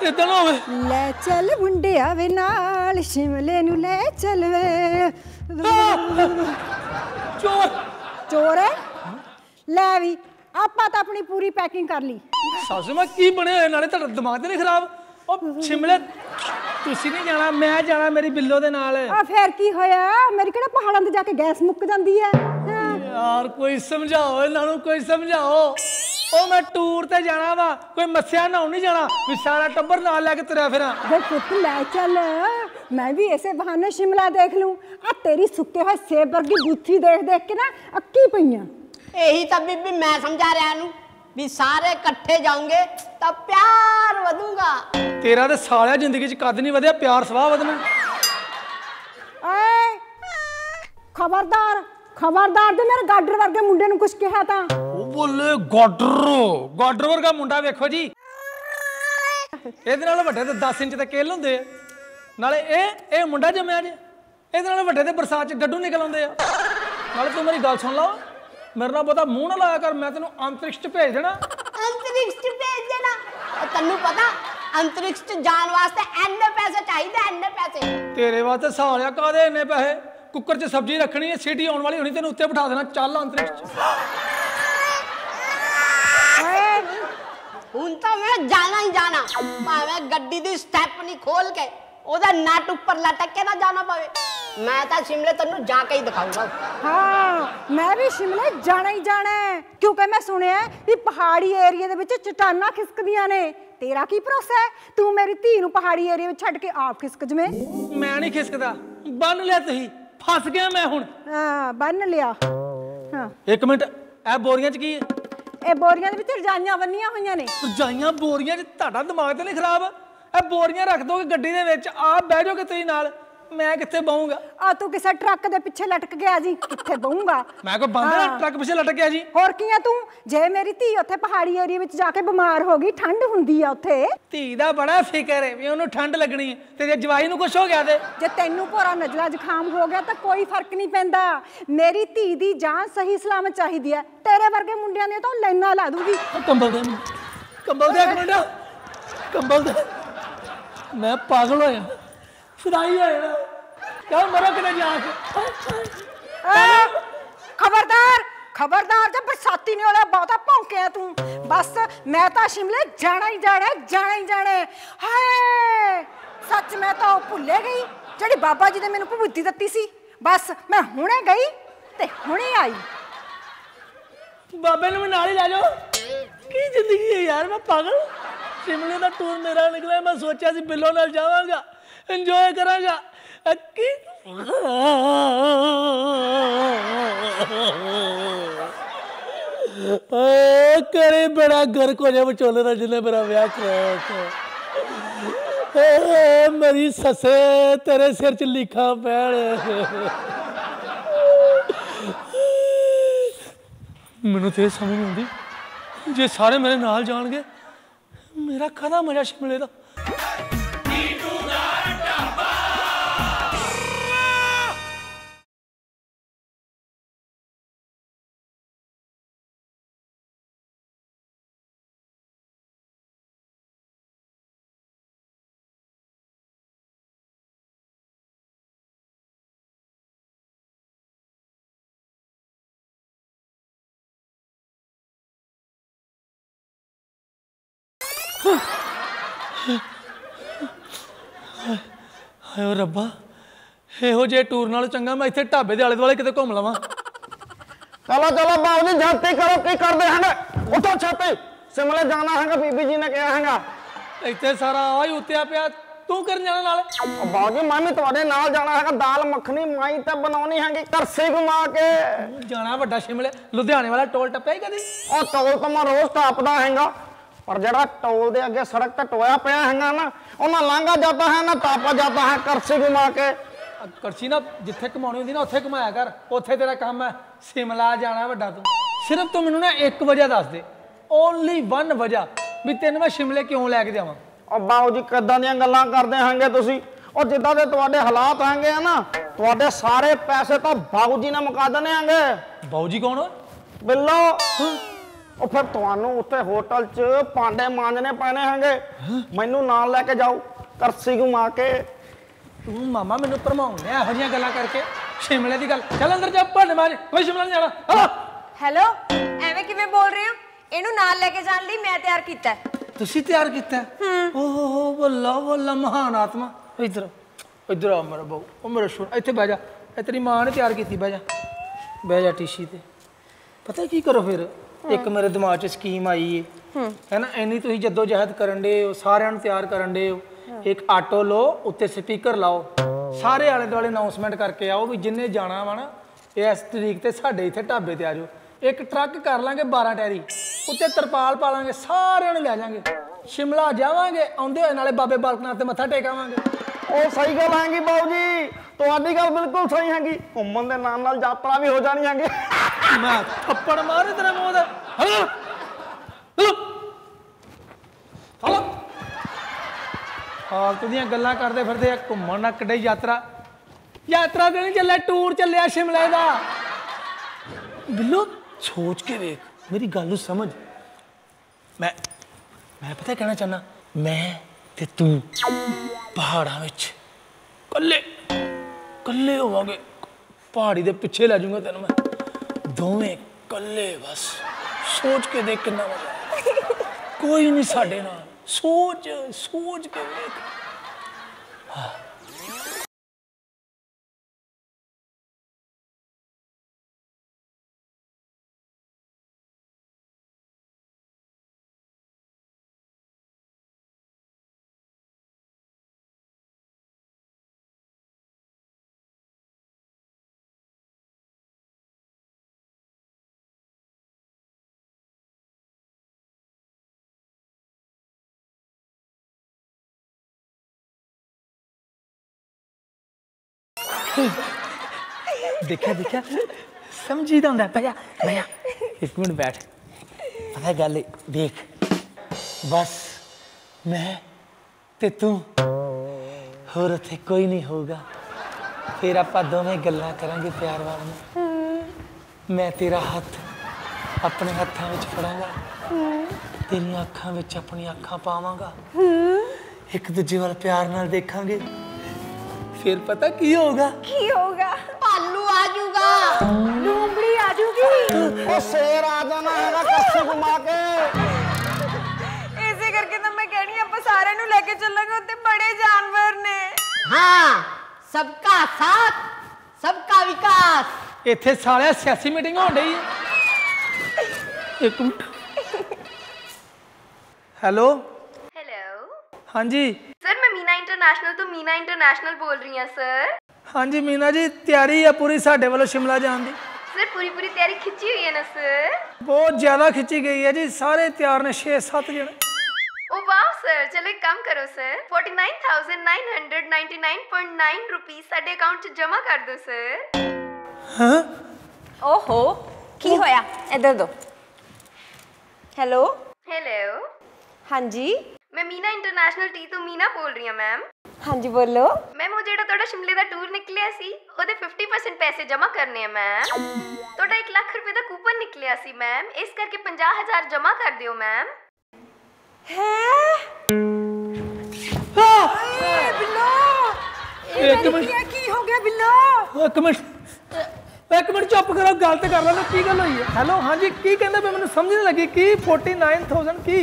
ਇਦਾਂ ਨਾ ਹੋਵੇ। ਲੈ ਚੱਲ ਮੁੰਡਿਆ ਵੇ ਨਾਲ ਸ਼ਿਮਲੇ ਨੂੰ ਲੈ ਚੱਲ ਵੇ। ਚੋਰ। ਚੋਰ? ਹੈ ਲੈ ਵੀ ਆਪਾਂ ਤਾਂ ਆਪਣੀ ਪੂਰੀ ਪੈਕਿੰਗ ਕਰ ਲਈ। ਸਾਸੂ ਮਾਂ ਕੀ ਬਣੇ ਹੋਏ ਨਾਲੇ ਤੁਹਾਡਾ ਦਿਮਾਗ ਤੇ ਨਹੀਂ ਖਰਾਬ। ਉਹ ਸ਼ਿਮਲੇ ਤੁਸੀਂ ਨਹੀਂ ਜਾਣਾ ਮੈਂ ਜਾਣਾ ਮੇਰੀ ਬਿੱਲੋ ਦੇ ਨਾਲ। ਆ ਫੇਰ ਕੀ ਹੋਇਆ? ਮੇਰੀ ਕਿਹੜਾ ਪਹਾੜਾਂ ਤੇ ਜਾ ਕੇ ਗੈਸ ਮੁੱਕ ਜਾਂਦੀ ਹਾਂ। ਯਾਰ ਕੋਈ ਸਮਝਾਓ ਇਹਨਾਂ ਨੂੰ ਕੋਈ ਸਮਝਾਓ। ਉਹ ਮੈਂ ਟੂਰ ਤੇ ਜਾਣਾ ਵਾ ਕੋਈ ਮੱਸਿਆ ਨਹਾਉਣ ਨਹੀਂ ਜਾਣਾ ਵੀ ਸਾਰਾ ਟੱਬਰ ਨਾਲ ਲੈ ਕੇ ਤੁਰਿਆ ਫਿਰਾਂ। ਵੇ ਪੁੱਤ ਲੈ ਚੱਲ ਮੈਂ ਵੀ ਐਸੇ ਬਹਾਨੇ ਸ਼ਿਮਲਾ ਦੇਖ ਲੂੰ ਆ ਤੇਰੀ ਸੁੱਕੇ ਹੋਏ ਸੇਬ ਵਰਗੀ ਗੁੱਥੀ ਦੇਖ ਦੇਖ ਕੇ ਨਾ ਅੱਕੀ ਪਈਆਂ। ਇਹੀ ਤਾਂ ਬੀਬੀ ਮੈਂ ਸਮਝਾ ਰਿਹਾ ਇਹਨੂੰ ਵੀ ਸਾਰੇ ਇਕੱਠੇ ਜਾਓਗੇ ਤਾਂ ਪਿਆਰ ਵਧੂਗਾ। ਤੇਰਾ ਤੇ ਸਾਲਿਆ ਜ਼ਿੰਦਗੀ 'ਚ ਕੱਦ ਨਹੀਂ ਵਧਿਆ ਪਿਆਰ ਸਵਾਹ ਵਧਣਾ। ਏ ਖਬਰਦਾਰ ਖਬਰਦਾਰ ਤੇ ਮੇਰੇ ਗਾਡਰ ਵਰਗੇ ਮੁੰਡੇ ਨੂੰ ਕੁਝ ਕਿਹਾ ਤਾਂ। ਬੋਲੇ ਗਾਡਰ। ਗਾਡਰ ਵਰਗਾ ਮੁੰਡਾ ਵੇਖੋ ਜੀ। ਇਹਦੇ ਨਾਲ ਵੱਡੇ ਤੇ 10 ਇੰਚ ਦੇ ਕੇਲ ਹੁੰਦੇ ਆ। ਨਾਲੇ ਇਹ ਇਹ ਮੁੰਡਾ ਜੰਮਿਆ ਜੇ। ਇਹਦੇ ਨਾਲ ਵੱਡੇ ਤੇ ਬਰਸਾਤ ਚ ਗੱਡੂ ਨਿਕਲ ਆਉਂਦੇ ਆ। ਨਾਲੇ ਤੂੰ ਮੇਰੀ ਗੱਲ ਸੁਣ ਲਾ। ਮੇਰੇ ਨਾਲ ਬਹੁਤਾ ਮੂੰਹ ਨਾ ਲਾਇਆ ਕਰ ਮੈਂ ਤੈਨੂੰ ਅੰਤਰਿਕਸ਼ ਚ ਭੇਜ ਦੇਣਾ। ਅੰਤਰਿਕਸ਼ 'ਚ ਭੇਜ ਦੇਣਾ। ਤੈਨੂੰ ਪਤਾ ਅੰਤਰਿਕਸ਼ 'ਚ ਜਾਣ ਵਾਸਤੇ ਐਨੇ ਪੈਸੇ ਚਾਹੀਦੇ ਐਨੇ ਪੈਸੇ। ਤੇਰੇ ਵਾਸਤੇ ਸਾਲਿਆ ਕਾਦੇ ਇੰਨੇ ਪੈਸੇ? ਕੁੱਕਰ 'ਚ ਸਬਜ਼ੀ ਰੱਖਣੀ ਹੈ ਸੀਟੀ ਆਉਣ ਵਾਲੀ ਹੋਣੀ ਤੈਨੂੰ ਉੱਤੇ ਬਿਠਾ ਦੇਣਾ। ਚੱਲ ਅੰਤਰਿਕਸ਼ 'ਚ। ਹੁਣ ਤਾਂ ਮੈਂ ਜਾਣਾ ਹੀ ਜਾਣਾ। ਭਾਵੇਂ ਗੱਡੀ ਦੀ ਸਟੈਪ ਨਹੀਂ ਖੋਲ ਕੇ ਉਹਦਾ ਨਟ ਉੱਪਰ ਲਟਕ ਕੇ ਨਾ ਜਾਣਾ ਪਵੇ। ਮੈਂ ਤਾਂ ਸ਼ਿਮਲੇ ਤੈਨੂੰ ਜਾ ਕੇ ਹੀ ਦਿਖਾਊਂਗਾ। ਹਾਂ ਮੈਂ ਵੀ ਸ਼ਿਮਲੇ ਜਾਣਾ ਹੀ ਜਾਣਾ ਹੈ, ਕਿਉਂਕਿ ਮੈਂ ਸੁਣਿਆ ਹੈ ਵੀ ਪਹਾੜੀ ਏਰੀਆ ਦੇ ਵਿੱਚ ਚਟਾਨਾਂ ਖਿਸਕਦੀਆਂ ਨੇ। ਤੇਰਾ ਕੀ ਭਰੋਸਾ ਹੈ? ਤੂੰ ਮੇਰੀ ਧੀ ਨੂੰ ਪਹਾੜੀ ਏਰੀਆ ਵਿੱਚ ਛੱਡ ਕੇ ਆਪ ਖਿਸਕ ਜਵੇਂ। ਮੈਂ ਨਹੀਂ ਖਿਸਕਦਾ। ਬੰਨ ਲਿਆ ਤੁਸੀਂ। ਫਸ ਗਿਆ ਮੈਂ ਹੁਣ। ਹਾਂ ਬੰਨ ਲਿਆ। ਹਾਂ। ਇੱਕ ਮਿੰਟ ਇਹ ਬੋਰੀਆਂ 'ਚ ਕੀ ਹੈ? ਇਹ ਬੋਰੀਆਂ ਦੇ ਵਿੱਚ ਰਜਾਈਆਂ ਬੰਨੀਆਂ ਹੋਈਆਂ ਨੇ। ਰਜਾਈਆਂ, ਬੋਰੀਆਂ 'ਚ ਤੁਹਾਡਾ ਦਿਮਾਗ ਤੇ ਨਹੀਂ ਖਰਾਬ, ਇਹ ਬੋਰੀਆਂ ਰੱਖ ਦੋਗੇ ਗੱਡੀ ਦੇ ਵਿੱਚ ਆਪ ਬਹਿ ਜਾਓਗੇ ਤੁਸੀਂ ਨਾਲ। ਮੈਂ ਕਿੱਥੇ ਬਹੂੰਗਾ? ਆ ਤੂੰ ਕਿਸੇ ਟਰੱਕ ਦੇ ਪਿੱਛੇ ਲਟਕ ਗਿਆ ਜੀ ਕਿੱਥੇ ਬਹੂੰਗਾ? ਮੈਂ ਕੋਈ ਬੰਦ ਨਾ। ਟਰੱਕ ਪਿੱਛੇ ਲਟਕ ਗਿਆ ਜੀ। ਹੋਰ ਕੀ ਆ ਤੂੰ? ਜੇ ਮੇਰੀ ਧੀ ਉੱਥੇ ਪਹਾੜੀ ਏਰੀਆ ਵਿੱਚ ਜਾ ਕੇ ਬਿਮਾਰ ਹੋ ਗਈ ਠੰਡ ਹੁੰਦੀ ਆ ਉੱਥੇ। ਧੀ ਦਾ ਬੜਾ ਫਿਕਰ ਹੈ ਵੀ ਉਹਨੂੰ ਠੰਡ ਲੱਗਣੀ ਤੇ ਜੇ ਜਵਾਈ ਨੂੰ ਕੁਝ ਹੋ ਗਿਆ ਤੇ? ਜੇ ਤੈਨੂੰ ਭੋਰਾ ਨਜ਼ਲਾ ਜ਼ੁਕਾਮ ਹੋ ਗਿਆ ਤਾਂ ਕੋਈ ਫ਼ਰਕ ਨਹੀਂ ਪੈਂਦਾ। ਮੇਰੀ ਧੀ ਦੀ ਜਾਨ ਸਹੀ ਸਲਾਮਤ ਚਾਹੀਦੀ ਹੈ। ਤੇਰੇ ਵਰਗੇ ਮੁੰਡਿਆਂ ਦੀਆਂ ਤਾਂ ਲਾਈਨਾਂ ਲਾ ਦੂਗੀ। ਕੰਬਲ ਦੇ। ਕੰਬਲ ਦੇ ਇੱਕ ਮਿੰਟ। ਕੰਬਲ ਦੇ। ਮੈਂ ਪਾਗਲ ਹੋਇਆ। ਹੋਇਆ ਨਾ। ਕਿਉਂ ਮਰੋ ਕਿਤੇ ਜਾ ਕੇ। ਖਬਰਦਾਰ ਖਬਰਦਾਰ ਜੇ ਬਰਸਾਤੀ ਨੇ ਵਾਲਾ ਬਹੁਤਾ ਭੌਂਕਿਆ ਤੂੰ। ਬਸ ਮੈਂ ਤਾਂ ਸ਼ਿਮਲੇ ਜਾਣਾ ਹੀ ਜਾਣਾ ਜਾਣਾ ਹੀ ਜਾਣਾ। ਹਾਏ ਸੱਚ ਮੈਂ ਤਾਂ ਉਹ ਭੁੱਲੇ ਗਈ ਜਿਹੜੀ ਬਾਬਾ ਜੀ ਨੇ ਮੈਨੂੰ ਭਬੂਤੀ ਦਿੱਤੀ ਸੀ। ਬਸ ਮੈਂ ਹੁਣੇ ਗਈ ਤੇ ਹੁਣੇ ਆਈ। ਬਾਬੇ ਨੂੰ ਨਾਲ ਹੀ ਲੈ ਜਾਓ। ਕੀ ਜ਼ਿੰਦਗੀ ਹੈ ਯਾਰ ਮੈਂ ਪਾਗਲ। ਸ਼ਿਮਲੇ ਦਾ ਟੂਰ ਮੇਰਾ ਨਿਕਲਿਆ ਮੈਂ ਸੋਚਿਆ ਸੀ ਬਿੱਲੋ ਨਾਲ ਜਾਵਾਂਗਾ ਇੰਜੋਏ ਕਰਾਂਗਾ। ਅ, ਕੀ ਕਰੇ ਬੜਾ ਘਰ ਕੋ ਜੇ ਵਿਚੋਲੇ ਦਾ ਜਿਹਨੇ ਮੇਰਾ ਵਿਆਹ ਕਰਾਇਆ ਸੀ ਮੇਰੀ ਸੱਸੇ ਤੇਰੇ ਸਿਰ 'ਚ ਲਿਖਾ ਪੈਣ। ਮੈਨੂੰ ਤੇ ਇਹ ਸਮਝ ਨਹੀਂ ਆਉਂਦੀ। ਜੇ ਸਾਰੇ ਮੇਰੇ ਨਾਲ ਜਾਣਗੇ ਮੇਰਾ ਕਾਹਦਾ ਮਜ਼ਾ ਸ਼ਿਮਲੇ ਦਾ। ਹਾਏ ਰੱਬਾ ਇਹੋ ਜਿਹੇ ਟੂਰ ਨਾਲ ਚੰਗਾ ਮੈਂ ਇੱਥੇ ਢਾਬੇ ਦੇ ਆਲੇ ਦੁਆਲੇ ਕਿਤੇ ਘੁੰਮ ਲਵਾਂ। ਚਲੋ ਚਲੋ ਬਾਬੂ ਜੀ ਛਾਤੀ ਕਰੋ ਕੀ ਕਰਦੇ ਹਨ ਉਠੋ ਛਾਤੀ। ਸਿਮਲੇ ਜਾਣਾ ਹੈਗਾ ਬੀਬੀ ਜੀ ਨੇ ਕਿਹਾ ਹੈਗਾ। ਇੱਥੇ ਸਾਰਾ ਆ ਹੀ ਉੱਤਿਆ ਪਿਆ ਤੂੰ ਕਰਨ ਜਾਣਾ ਨਾਲ? ਉਹ ਬਾਬੂ ਜੀ ਮੈਂ ਵੀ ਤੁਹਾਡੇ ਨਾਲ ਜਾਣਾ ਹੈਗਾ ਦਾਲ ਮੱਖਣੀ ਮਾਈ ਤੇ ਬਣਾਉਣੀ ਹੈਗੀ ਕਰਸੇ ਘੁਮਾ ਕੇ। ਜਾਣਾ ਵੱਡਾ ਸ਼ਿਮਲੇ ਲੁਧਿਆਣੇ ਵਾਲਾ ਟੋਲ ਟੱਪਿਆ ਹੀ ਕਦੀ? ਉਹ ਟੋਲ ਤਾਂ ਮੈਂ ਰੋਜ਼ ਟੱਪਦਾ ਹੈਗਾ। ਪਰ ਜਿਹੜਾ ਟੋਲ ਦੇ ਅੱਗੇ ਸੜਕ ਤੇ ਟੋਇਆ ਪਿਆ ਹੈਗਾ ਨਾ ਉਹਨਾਂ ਲਾਂਘਾ ਜਾਂਦਾ ਹੈ ਨਾ ਟਾਪਾ ਜਾਂਦਾ ਹੈ ਕਰਸੇ ਘੁਮਾ ਕੇ। ਆ ਕਰਛੀ ਨਾ ਜਿੱਥੇ ਕਮਾਉਣੀ ਹੁੰਦੀ ਨਾ ਉੱਥੇ ਕਮਾਇਆ ਕਰ। ਉੱਥੇ ਤੇਰਾ ਕੰਮ ਹੈ ਸਿਮਲਾ ਜਾਣਾ ਵੱਡਾ ਤੂੰ। ਸਿਰਫ ਤੂੰ ਮੈਨੂੰ ਨਾ ਇੱਕ ਵਜ੍ਹਾ ਦੱਸ ਦੇ। ਓਨਲੀ ਵਨ ਵਜ੍ਹਾ ਵੀ ਤੈਨੂੰ ਮੈਂ ਸ਼ਿਮਲੇ ਕਿਉਂ ਲੈ ਕੇ ਜਾਵਾਂ? ਉਹ ਬਾਬੂ ਜੀ ਕਿੱਦਾਂ ਦੀਆਂ ਗੱਲਾਂ ਕਰਦੇ ਹੈਗੇ ਤੁਸੀਂ? ਉਹ ਜਿੱਦਾਂ ਦੇ ਤੁਹਾਡੇ ਹਾਲਾਤ ਹੈਗੇ ਆ ਨਾ ਤੁਹਾਡੇ ਸਾਰੇ ਪੈਸੇ ਤਾਂ ਬਾਬੂ ਜੀ ਨੇ ਮੁਕਾ ਦੇਣੇ ਹੈਗੇ ਬਾਊ ਜੀ ਕੌਣ ਬਿੱਲੋ। ਉਹ ਫਿਰ ਤੁਹਾਨੂੰ ਉੱਥੇ ਹੋਟਲ 'ਚ ਪਾਂਡੇ ਮਾਂਜਣੇ ਪੈਣੇ ਹੈਗੇ। ਮੈਨੂੰ ਨਾਲ ਲੈ ਕੇ ਜਾਓ ਕਰਸੀ ਘੁਮਾ ਕੇ। ਤੂੰ ਮਾਮਾ ਮੈਨੂੰ ਭਰਮਾਉਂਦੇ ਇਹੋ ਜਿਹੀਆਂ ਗੱਲਾਂ ਕਰਕੇ। ਸ਼ਿਮਲੇ ਦੀ ਗੱਲ। ਚੱਲ ਅੰਦਰ ਜਾ ਭਾਂਡੇ ਮਾਰ ਕੋਈ ਸ਼ਿਮਲਾ ਨਹੀਂ ਜਾਣਾ। ਆ। ਹੈਲੋ ਐਵੇਂ ਕਿਵੇਂ ਬੋਲ ਰਹੇ ਹੋ? ਇਹਨੂੰ ਨਾਲ ਲੈ ਕੇ ਜਾਣ ਲਈ ਮੈਂ ਤਿਆਰ ਕੀਤਾ। ਤੁਸੀਂ ਤਿਆਰ ਕੀਤਾ? ਓ ਹੋ। ਹੋ ਬੱਲਾ ਬੱਲਾ ਮਹਾਨ ਆਤਮਾ। ਇੱਧਰ ਇੱਧਰ ਆ ਮੇਰਾ ਬਾਊ। ਉਹ ਮੇਰਾ ਸ਼ੁਰ ਇੱਥੇ ਬਹਿ ਜਾ। ਇਹ ਤੇਰੀ ਮਾਂ ਨੇ ਤਿਆਰ ਕੀਤੀ ਬਹਿ ਜਾ। ਬਹਿ ਜਾ ਟੀਸ਼ੀ ਤੇ। ਪਤਾ ਕੀ ਕਰੋ ਫਿਰ? ਇੱਕ ਮੇਰੇ ਦਿਮਾਗ 'ਚ ਸਕੀਮ ਆਈ ਏ। ਹੈ। ਨਾ? ਇੰਨੀ ਤੁਸੀਂ ਜੱਦੋ ਜਹਿਦ ਕਰਨ ਦੇ ਹੋ ਸਾਰਿਆਂ ਨੂੰ ਤਿਆਰ ਕਰਨ ਦੇ ਹੋ। ਇੱਕ ਆਟੋ ਲਓ ਉੱਤੇ ਸਪੀਕਰ ਲਾਓ। ਸਾਰੇ ਆਲੇ ਦੁਆਲੇ ਅਨਾਉਂਸਮੈਂਟ ਕਰਕੇ ਆਓ ਵੀ ਜਿੰਨੇ ਜਾਣਾ ਵਾ ਨਾ ਇਸ ਤਰੀਕ ਤੇ ਸਾਡੇ ਇੱਥੇ ਢਾਬੇ ਤੇ ਆ ਜਾਓ। ਇੱਕ ਟਰੱਕ ਕਰ ਲਾਂਗੇ 12 ਟੈਰੀ। ਉੱਤੇ ਤਰਪਾਲ ਪਾ ਲਾਂਗੇ ਸਾਰਿਆਂ ਨੂੰ ਲੈ ਜਾਾਂਗੇ। ਸ਼ਿਮਲਾ ਜਾਵਾਂਗੇ ਆਉਂਦੇ ਹੋਏ ਨਾਲੇ ਬਾਬੇ ਬਾਲਕਨਾਥ ਤੇ ਮੱਥਾ ਟੇਕਾਵਾਂਗੇ। ਉਹ ਸਹੀ ਗੱਲ ਹੈਗੀ ਬਾਊ ਜੀ। ਤੁਹਾਡੀ ਗੱਲ ਬਿਲਕੁਲ ਸਹੀ ਹੈਗੀ। ਘੁੰਮਣ ਦੇ ਨਾਲ ਨਾਲ ਯਾਤਰਾ ਵੀ ਹੋ ਜਾਣੀ ਹੈਗੀ। ਮੈਂ ਥੱਪੜ ਮਾਰੇ ਤੇਰੇ ਮੂੰਹ ਤੇ। Hello hello. ਹਲੋ। ਫਾਲਤੂ ਦੀਆਂ ਗੱਲਾਂ ਕਰਦੇ ਫਿਰਦੇ ਆ, ਘੁੰਮਣ ਨਾ ਕੱਢੇ ਯਾਤਰਾ। ਯਾਤਰਾ ਤੇ ਨਹੀਂ ਚੱਲਿਆ, ਟੂਰ ਚੱਲਿਆ ਸ਼ਿਮਲੇ ਦਾ। ਬਿੱਲੋ, ਸੋਚ ਕੇ ਵੇਖ, ਮੇਰੀ ਗੱਲ ਨੂੰ ਸਮਝ। ਮੈਂ ਮੈਂ ਪਤਾ ਕਹਿਣਾ ਚਾਹਨਾ ਮੈਂ ਤੇ ਤੂੰ ਪਹਾੜਾਂ ਵਿੱਚ ਕੱਲੇ ਕੱਲੇ ਹੋਵਾਂਗੇ। ਪਹਾੜੀ ਦੇ ਪਿੱਛੇ ਲੈ ਜਾਊਂਗਾ ਤੈਨੂੰ ਮੈਂ। ਦੋਵੇਂ ਇਕੱਲੇ ਬਸ। ਸੋਚ ਕੇ ਦੇਖ ਕਿੰਨਾ ਮਜ਼ਾ ਕੋਈ ਨਹੀਂ ਸਾਡੇ ਨਾਲ। ਸੋਚ ਸੋਚ ਕੇ ਵੇਖ ਦੇਖਿਆ ਦੇਖਿਆ। ਸਮਝੀਦਾ ਹੁੰਦਾ ਪਿਆ ਪਿਆ ਇੱਕ ਮਿੰਟ ਬੈਠ। ਪਤਾ ਗੱਲ ਦੇਖ। ਬਸ, ਮੈਂ ਤੇ ਤੂੰ। ਹੋਰ ਉੱਥੇ ਕੋਈ ਨਹੀਂ ਹੋਊਗਾ। ਫਿਰ ਆਪਾਂ ਦੋਵੇਂ ਗੱਲਾਂ ਕਰਾਂਗੇ ਪਿਆਰ ਵਾਲੀਆਂ ਮੈਂ ਤੇਰਾ ਹੱਥ ਆਪਣੇ ਹੱਥਾਂ ਵਿੱਚ ਫੜਾਂਗਾ। ਤੇਰੀਆਂ ਅੱਖਾਂ ਵਿੱਚ ਆਪਣੀਆਂ ਅੱਖਾਂ ਪਾਵਾਂਗਾ। ਇੱਕ ਦੂਜੇ ਵੱਲ ਪਿਆਰ ਨਾਲ ਦੇਖਾਂਗੇ। ਫਿਰ ਪਤਾ ਕੀ ਹੋਊਗਾ? ਕੀ ਹੋਗਾ ਭਾਲੂ ਆ ਜਾਊਗਾ ਲੂੰਬੜੀ ਆ ਜਾਊਗੀ ਉਹ ਸ਼ੇਰ ਆ ਜਾਣਾ ਹੈਗਾ ਕੱਸੇ ਘੁਮਾ ਕੇ। ਇਸੇ ਕਰਕੇ ਤਾਂ ਮੈਂ ਕਹਿਣੀ ਆਪਾਂ ਸਾਰਿਆਂ ਨੂੰ ਲੈ ਕੇ ਚੱਲਾਂਗੇ ਉੱਤੇ ਬੜੇ ਜਾਨਵਰ ਨੇ। ਹਾਂ ਸਬਕਾ ਸਾਥ ਸਬਕਾ ਵਿਕਾਸ। ਇੱਥੇ ਸਾਲਿਆ ਸਿਆਸੀ ਮੀਟਿੰਗ ਹੋਣ ਢਈ ਹੈ ਇੱਕ ਮਿੰਟ। ਹੈਲੋ। ਹਾਂਜੀ। ਇੰਟਰਨੈਸ਼ਨਲ ਤੋਂ ਮੀਨਾ ਇੰਟਰਨੈਸ਼ਨਲ ਬੋਲ ਰਹੀ ਹਾਂ ਸਰ ਹਾਂਜੀ ਮੀਨਾ ਜੀ ਤਿਆਰੀ ਆ ਪੂਰੀ ਸਾਡੇ ਵੱਲੋਂ ਸ਼ਿਮਲਾ ਜਾਣ ਦੀ। ਸਰ ਪੂਰੀ ਪੂਰੀ ਤਿਆਰੀ ਖਿੱਚੀ ਹੋਈ ਹੈ ਨਾ ਸਰ ਬਹੁਤ ਜ਼ਿਆਦਾ ਖਿੱਚੀ ਗਈ ਹੈ ਜੀ ਸਾਰੇ ਤਿਆਰ ਨੇ 6-7 ਜਣੇ। ਓ ਵਾਓ ਸਰ ਚਲੋ ਇੱਕ ਕੰਮ ਕਰੋ ਸਰ 49999.9 ਰੁਪਏ ਸਾਡੇ ਅਕਾਊਂਟ 'ਚ ਜਮ੍ਹਾਂ ਕਰ ਦਿਓ ਸਰ ਹਾਂ? ਓਹੋ ਕੀ ਹੋਇਆ? ਇੱਧਰ ਦੋ। ਹੈਲੋ ਹੈਲੋ ਹਾਂਜੀ? ਮੈਂ ਮੀਨਾ ਇੰਟਰਨੈਸ਼ਨਲ ਟੀ ਤੋਂ ਮੀਨਾ ਬੋਲ ਰਹੀ ਹਾਂ ਮੈਮ ਹਾਂਜੀ ਬੋਲੋ। ਮੈਮ ਉਹ ਜਿਹੜਾ ਤੁਹਾਡਾ ਸ਼ਿਮਲੇ ਦਾ ਟੂਰ ਨਿਕਲਿਆ ਸੀ ਉਹਦੇ 50% ਪੈਸੇ ਜਮ੍ਹਾਂ ਕਰਨੇ ਆ ਮੈਮ ਤੁਹਾਡਾ 1 ਲੱਖ ਰੁਪਏ ਦਾ ਕੂਪਨ ਨਿਕਲਿਆ ਸੀ ਮੈਮ ਇਸ ਕਰਕੇ 50000 ਜਮ੍ਹਾਂ ਕਰ ਦਿਓ ਮੈਮ ਏ ਬਿੱਲੋ! ਇਹ ਇੱਕ ਮਿੰਟ। ਕੀ ਹੋ ਗਿਆ ਬਿੱਲੋ? ਇੱਕ ਮਿੰਟ। ਇੱਕ ਮਿੰਟ ਚੁੱਪ ਕਰੋ ਗੱਲ ਤੇ ਕਰ ਲੈਣਾ ਕੀ ਗੱਲ ਹੋਈ ਹੈ? ਹੈਲੋ ਹਾਂਜੀ ਕੀ ਕਹਿੰਦੇ ਪਏ? ਮੈਨੂੰ ਸਮਝ ਨਹੀਂ ਲੱਗੀ ਕੀ? 49000 ਕੀ?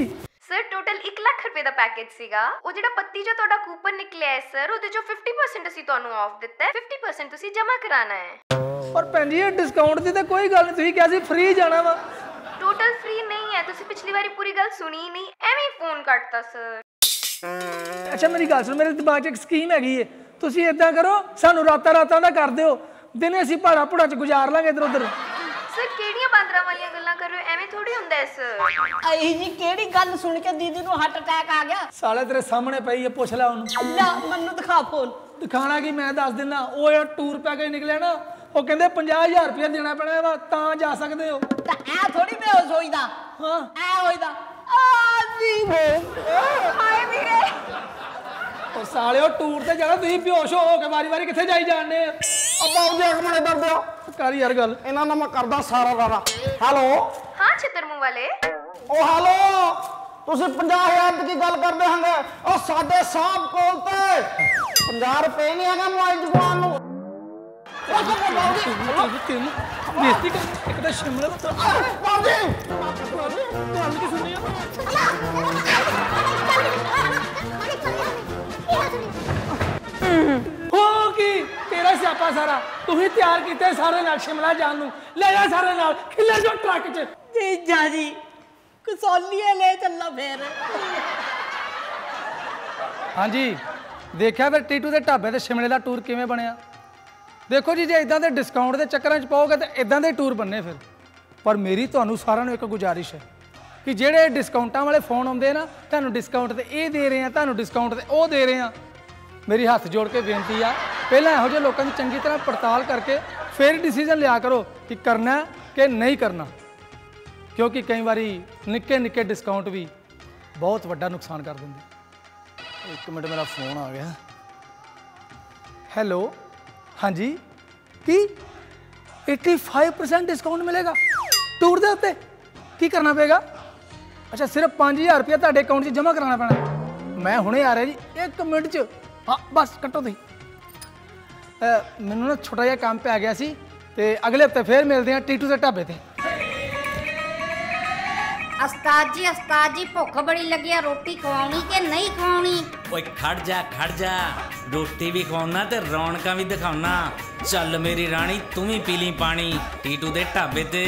ਸਰ ਟੋਟਲ 1 ਲੱਖ ਰੁਪਏ ਦਾ ਪੈਕੇਜ ਸੀਗਾ। ਉਹ ਜਿਹੜਾ ਪੱਤੀ ਜੋ ਤੁਹਾਡਾ ਕੂਪਨ ਨਿਕਲਿਆ ਹੈ ਸਰ ਉਹਦੇ ਚੋਂ 50% ਅਸੀਂ ਤੁਹਾਨੂੰ ਆਫ ਦਿੱਤਾ ਹੈ। 50% ਤੁਸੀਂ ਜਮ੍ਹਾਂ ਕਰਾਣਾ ਹੈ। ਪਰ ਭੈਣ ਜੀ ਇਹ ਡਿਸਕਾਊਂਟ ਦੀ ਤਾਂ ਕੋਈ ਗੱਲ ਨਹੀਂ। ਤੁਸੀਂ ਕਿਹਾ ਸੀ ਫ੍ਰੀ ਜਾਣਾ ਵਾ। ਟੋਟਲ ਫ੍ਰੀ ਨਹੀਂ ਹੈ। ਤੁਸੀਂ ਪਿਛਲੀ ਵਾਰੀ ਪੂਰੀ ਗੱਲ ਸੁਣੀ ਨਹੀਂ। ਐਵੇਂ ਫੋਨ ਕੱਟਤਾ ਸਰ ਅੱਛਾ ਮੇਰੀ ਗੱਲ ਸੁਣ। ਮੇਰੇ ਦਿਮਾਗ 'ਚ ਇੱਕ ਸਕੀਮ ਹੈਗੀ ਏ। ਤੁਸੀਂ ਇਦਾਂ ਕਰੋ ਸਾਨੂੰ ਰਾਤਾਂ ਰਾਤਾਂ ਦਾ ਕਰ ਦਿਓ। ਦਿਨੇ ਅਸੀਂ ਪਹਾੜਾਂ ਪਹਾੜਾਂ 'ਚ ਗੁਜ਼ਾਰ ਲਾਂਗੇ ਇਧਰ ਉਧਰ ਸਰ ਕਿਹੜੀਆਂ ਬਾਂਦਰਾਂ ਵਾਲੀਆਂ ਗੱਲਾਂ ਕਰ ਰਹੇ ਹੋ? ਐਵੇਂ ਥੋੜੀ ਹੁੰਦਾ ਹੈ ਸਰ ਅਹੀ ਜੀ ਕਿਹੜੀ ਗੱਲ ਸੁਣ ਕੇ ਦੀਦੀ ਨੂੰ ਹਾਰਟ ਅਟੈਕ ਆ ਗਿਆ? ਸਾਲੇ ਤੇਰੇ ਸਾਹਮਣੇ ਪਈ ਏ ਪੁੱਛ ਲੈ ਉਹਨੂੰ। ਲੈ ਮੈਨੂੰ ਦਿਖਾ ਫੋਨ ਦਿਖਾਣਾ ਕੀ ਮੈਂ ਦੱਸ ਦਿੰਦਾ ਉਹ ਜਿਹੜਾ ਟੂਰ ਪੈਕੇਜ ਨਿਕਲਿਆ ਨਾ ਉਹ ਕਹਿੰਦੇ 50000 ਰੁਪਏ ਦੇਣਾ ਪੈਣਾ ਵਾ ਤਾਂ ਜਾ ਸਕਦੇ ਹੋ। ਤਾਂ ਐ ਥੋੜੀ ਬੇਹੋਸ਼ ਹੋਈਦਾ? ਹਾਂ। ਐ ਹੋਈਦਾ? ਆ ਜੀ ਹਾਏ ਵੀਰੇ। ਉਹ ਸਾਲਿਓ ਟੂਰ ਤੇ ਜਾਣਾ ਤੁਸੀਂ ਬੇਹੋਸ਼ ਹੋ ਕੇ ਵਾਰੀ ਵਾਰੀ ਕਿੱਥੇ ਜਾਈ ਜਾਂਦੇ ਆ? ਉਹ ਬਾਊ ਜੀ ਇੱਕ ਮਿੰਟ ਇੱਧਰ ਦਿਓ ਕਰ ਯਾਰ ਗੱਲ। ਇਹਨਾਂ ਨਾਲ ਮੈਂ ਕਰਦਾ ਸਾਰਾ ਰਾਰਾ ਹੈਲੋ? ਹਾਂ ਛਿੱਤਰ ਮੂੰਹ ਵਾਲੇ। ਉਹ ਹੈਲੋ? ਤੁਸੀਂ 50000 ਦੀ ਗੱਲ ਕਰਦੇ ਹਾਂਗੇ ਉਹ ਸਾਡੇ ਸਾਹਿਬ ਕੋਲ ਤੇ 50 ਰੁਪਏ ਨਹੀਂ ਹੈਗਾ ਮੋਬਾਈਲ ਜਵਾਨ ਨੂੰ। ਉਹ ਬਾਊ ਜੀ ਤੈਨੂੰ ਬੇਇੱਜ਼ਤੀ ਕਰ। ਇੱਕ ਤਾਂ ਸ਼ਿਮਲੇ ਦਾ ਬਾਊ ਜੀ ਗੱਲ ਕੀ ਸੁਣੀ ਆ? ਸਿਆਪਾ ਸਾਰਾ। ਤੂੰ ਹੀ ਤਿਆਰ ਕੀਤੇ ਸਾਰੇ ਨਾਲ ਸ਼ਿਮਲਾ ਜਾਣ ਨੂੰ। ਲੈ ਜਾ ਸਾਰੇ ਨਾਲ। ਖਿੱਲੇ ਜੋ ਟਰੱਕ 'ਚ। ਜੀਜਾ ਜੀ ਕਸੌਲੀਏ ਲੈ ਚੱਲਾ ਫੇਰ। ਹਾਂਜੀ। ਦੇਖਿਆ ਫਿਰ ਟੀਟੂ ਦੇ ਢਾਬੇ ਤੇ ਸ਼ਿਮਲੇ ਦਾ ਟੂਰ ਕਿਵੇਂ ਬਣਿਆ? ਦੇਖੋ ਜੀ ਜੇ ਇਦਾਂ ਦੇ ਡਿਸਕਾਊਂਟ ਦੇ ਚੱਕਰਾਂ 'ਚ ਪਾਓਗੇ ਤਾਂ ਇਦਾਂ ਦੇ ਟੂਰ ਬੰਨੇ ਫਿਰ। ਪਰ ਮੇਰੀ ਤੁਹਾਨੂੰ ਸਾਰਿਆਂ ਨੂੰ ਇੱਕ ਗੁਜ਼ਾਰਿਸ਼ ਹੈ ਕਿ ਜਿਹੜੇ ਡਿਸਕਾਊਂਟਾਂ ਵਾਲੇ ਫੋਨ ਆਉਂਦੇ ਨਾ ਤੁਹਾਨੂੰ ਡਿਸਕਾਊਂਟ ਤੇ ਇਹ ਦੇ ਰਹੇ ਆ ਤੁਹਾਨੂੰ ਡਿਸਕਾਊਂਟ ਤੇ ਉਹ ਦੇ ਰਹੇ ਆ। ਮੇਰੀ ਹੱਥ ਜੋੜ ਕੇ ਬੇਨਤੀ ਆ ਪਹਿਲਾਂ ਇਹੋ ਜਿਹੇ ਲੋਕਾਂ ਦੀ ਚੰਗੀ ਤਰ੍ਹਾਂ ਪੜਤਾਲ ਕਰਕੇ ਫਿਰ ਡਿਸੀਜਨ ਲਿਆ ਕਰੋ ਕਿ ਕਰਨਾ ਕਿ ਨਹੀਂ ਕਰਨਾ। ਕਿਉਂਕਿ ਕਈ ਵਾਰੀ ਨਿੱਕੇ ਨਿੱਕੇ ਡਿਸਕਾਊਂਟ ਵੀ ਬਹੁਤ ਵੱਡਾ ਨੁਕਸਾਨ ਕਰ ਦਿੰਦੇ। ਇੱਕ ਮਿੰਟ ਮੇਰਾ ਫੋਨ ਆ ਗਿਆ। ਹੈਲੋ ਹਾਂਜੀ ਕੀ 85% ਡਿਸਕਾਊਂਟ ਮਿਲੇਗਾ? ਟੂਰ ਦੇ ਉੱਤੇ ਕੀ ਕਰਨਾ ਪਏਗਾ? ਅੱਛਾ ਸਿਰਫ 5000 ਰੁਪਏ ਤੁਹਾਡੇ ਅਕਾਊਂਟ 'ਚ ਜਮ੍ਹਾਂ ਕਰਾਉਣਾ ਪੈਣਾ। ਮੈਂ ਹੁਣੇ ਆ ਰਿਹਾ ਜੀ ਇੱਕ ਮਿੰਟ 'ਚ ਹਾਂ ਬਸ ਕੱਟੋ ਤੁਸੀਂ। ਮੈਨੂੰ ਨਾ ਛੋਟਾ ਜਿਹਾ ਕੰਮ ਪੈ ਗਿਆ ਸੀ ਤੇ ਅਗਲੇ ਹਫ਼ਤੇ ਫੇਰ ਮਿਲਦੇ ਹਾਂ ਟੀਟੂ ਦੇ ਢਾਬੇ ਤੇ। ਉਸਤਾਦ ਜੀ ਉਸਤਾਦ ਜੀ ਭੁੱਖ ਬੜੀ ਲੱਗੀ ਆ ਰੋਟੀ ਖਵਾਉਣੀ ਕਿ ਨਹੀਂ ਖਵਾਉਣੀ? ਓਏ ਖੜ ਜਾ ਖੜ ਜਾ। ਰੋਟੀ ਵੀ ਖਵਾਉਣਾ ਤੇ ਰੌਣਕਾਂ ਵੀ ਦਿਖਾਉਣਾ। ਚੱਲ ਮੇਰੀ ਰਾਣੀ ਤੂੰ ਵੀ ਪੀ ਲਈ ਪਾਣੀ ਟੀਟੂ ਦੇ ਢਾਬੇ ਤੇ।